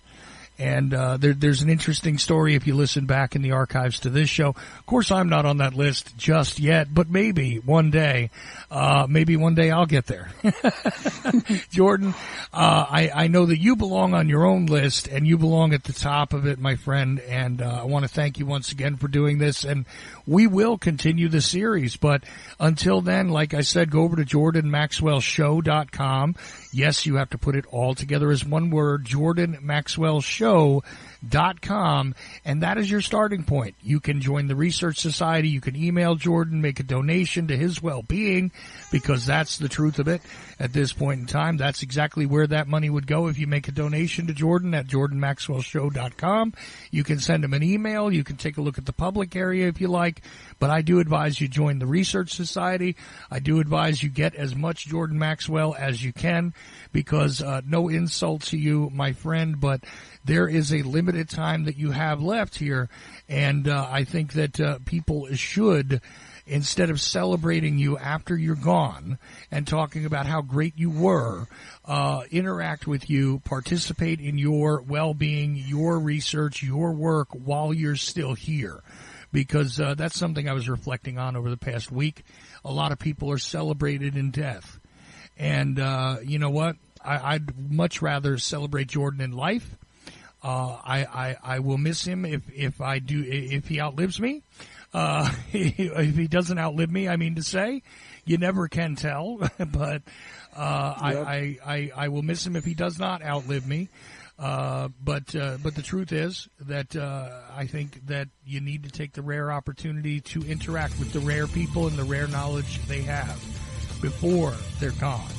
And uh, there, there's an interesting story if you listen back in the archives to this show. Of course, I'm not on that list just yet, but maybe one day, uh, maybe one day I'll get there. Jordan, uh, I, I know that you belong on your own list, and you belong at the top of it, my friend. And uh, I want to thank you once again for doing this. And we will continue the series, but until then, like I said, go over to jordanmaxwellshow.com. Yes, you have to put it all together as one word, Jordan Maxwell Show com, and that is your starting point. You can join the Research Society. You can email Jordan, make a donation to his well-being, because that's the truth of it at this point in time. That's exactly where that money would go if you make a donation to Jordan at jordanmaxwellshow.com. You can send him an email. You can take a look at the public area if you like, but I do advise you join the Research Society. I do advise you get as much Jordan Maxwell as you can because uh, no insult to you, my friend, but there is a limited time that you have left here, and uh, I think that uh, people should. Instead of celebrating you after you're gone and talking about how great you were, uh, interact with you, participate in your well-being, your research, your work while you're still here because uh, that's something I was reflecting on over the past week. A lot of people are celebrated in death. And uh, you know what? I, would much rather celebrate Jordan in life uh, I, I, I will miss him if, if I do, if he outlives me. Uh, if he doesn't outlive me, I mean to say, you never can tell, but, uh, yep. I, I, I, I, will miss him if he does not outlive me. Uh, but, uh, but the truth is that, uh, I think that you need to take the rare opportunity to interact with the rare people and the rare knowledge they have before they're gone.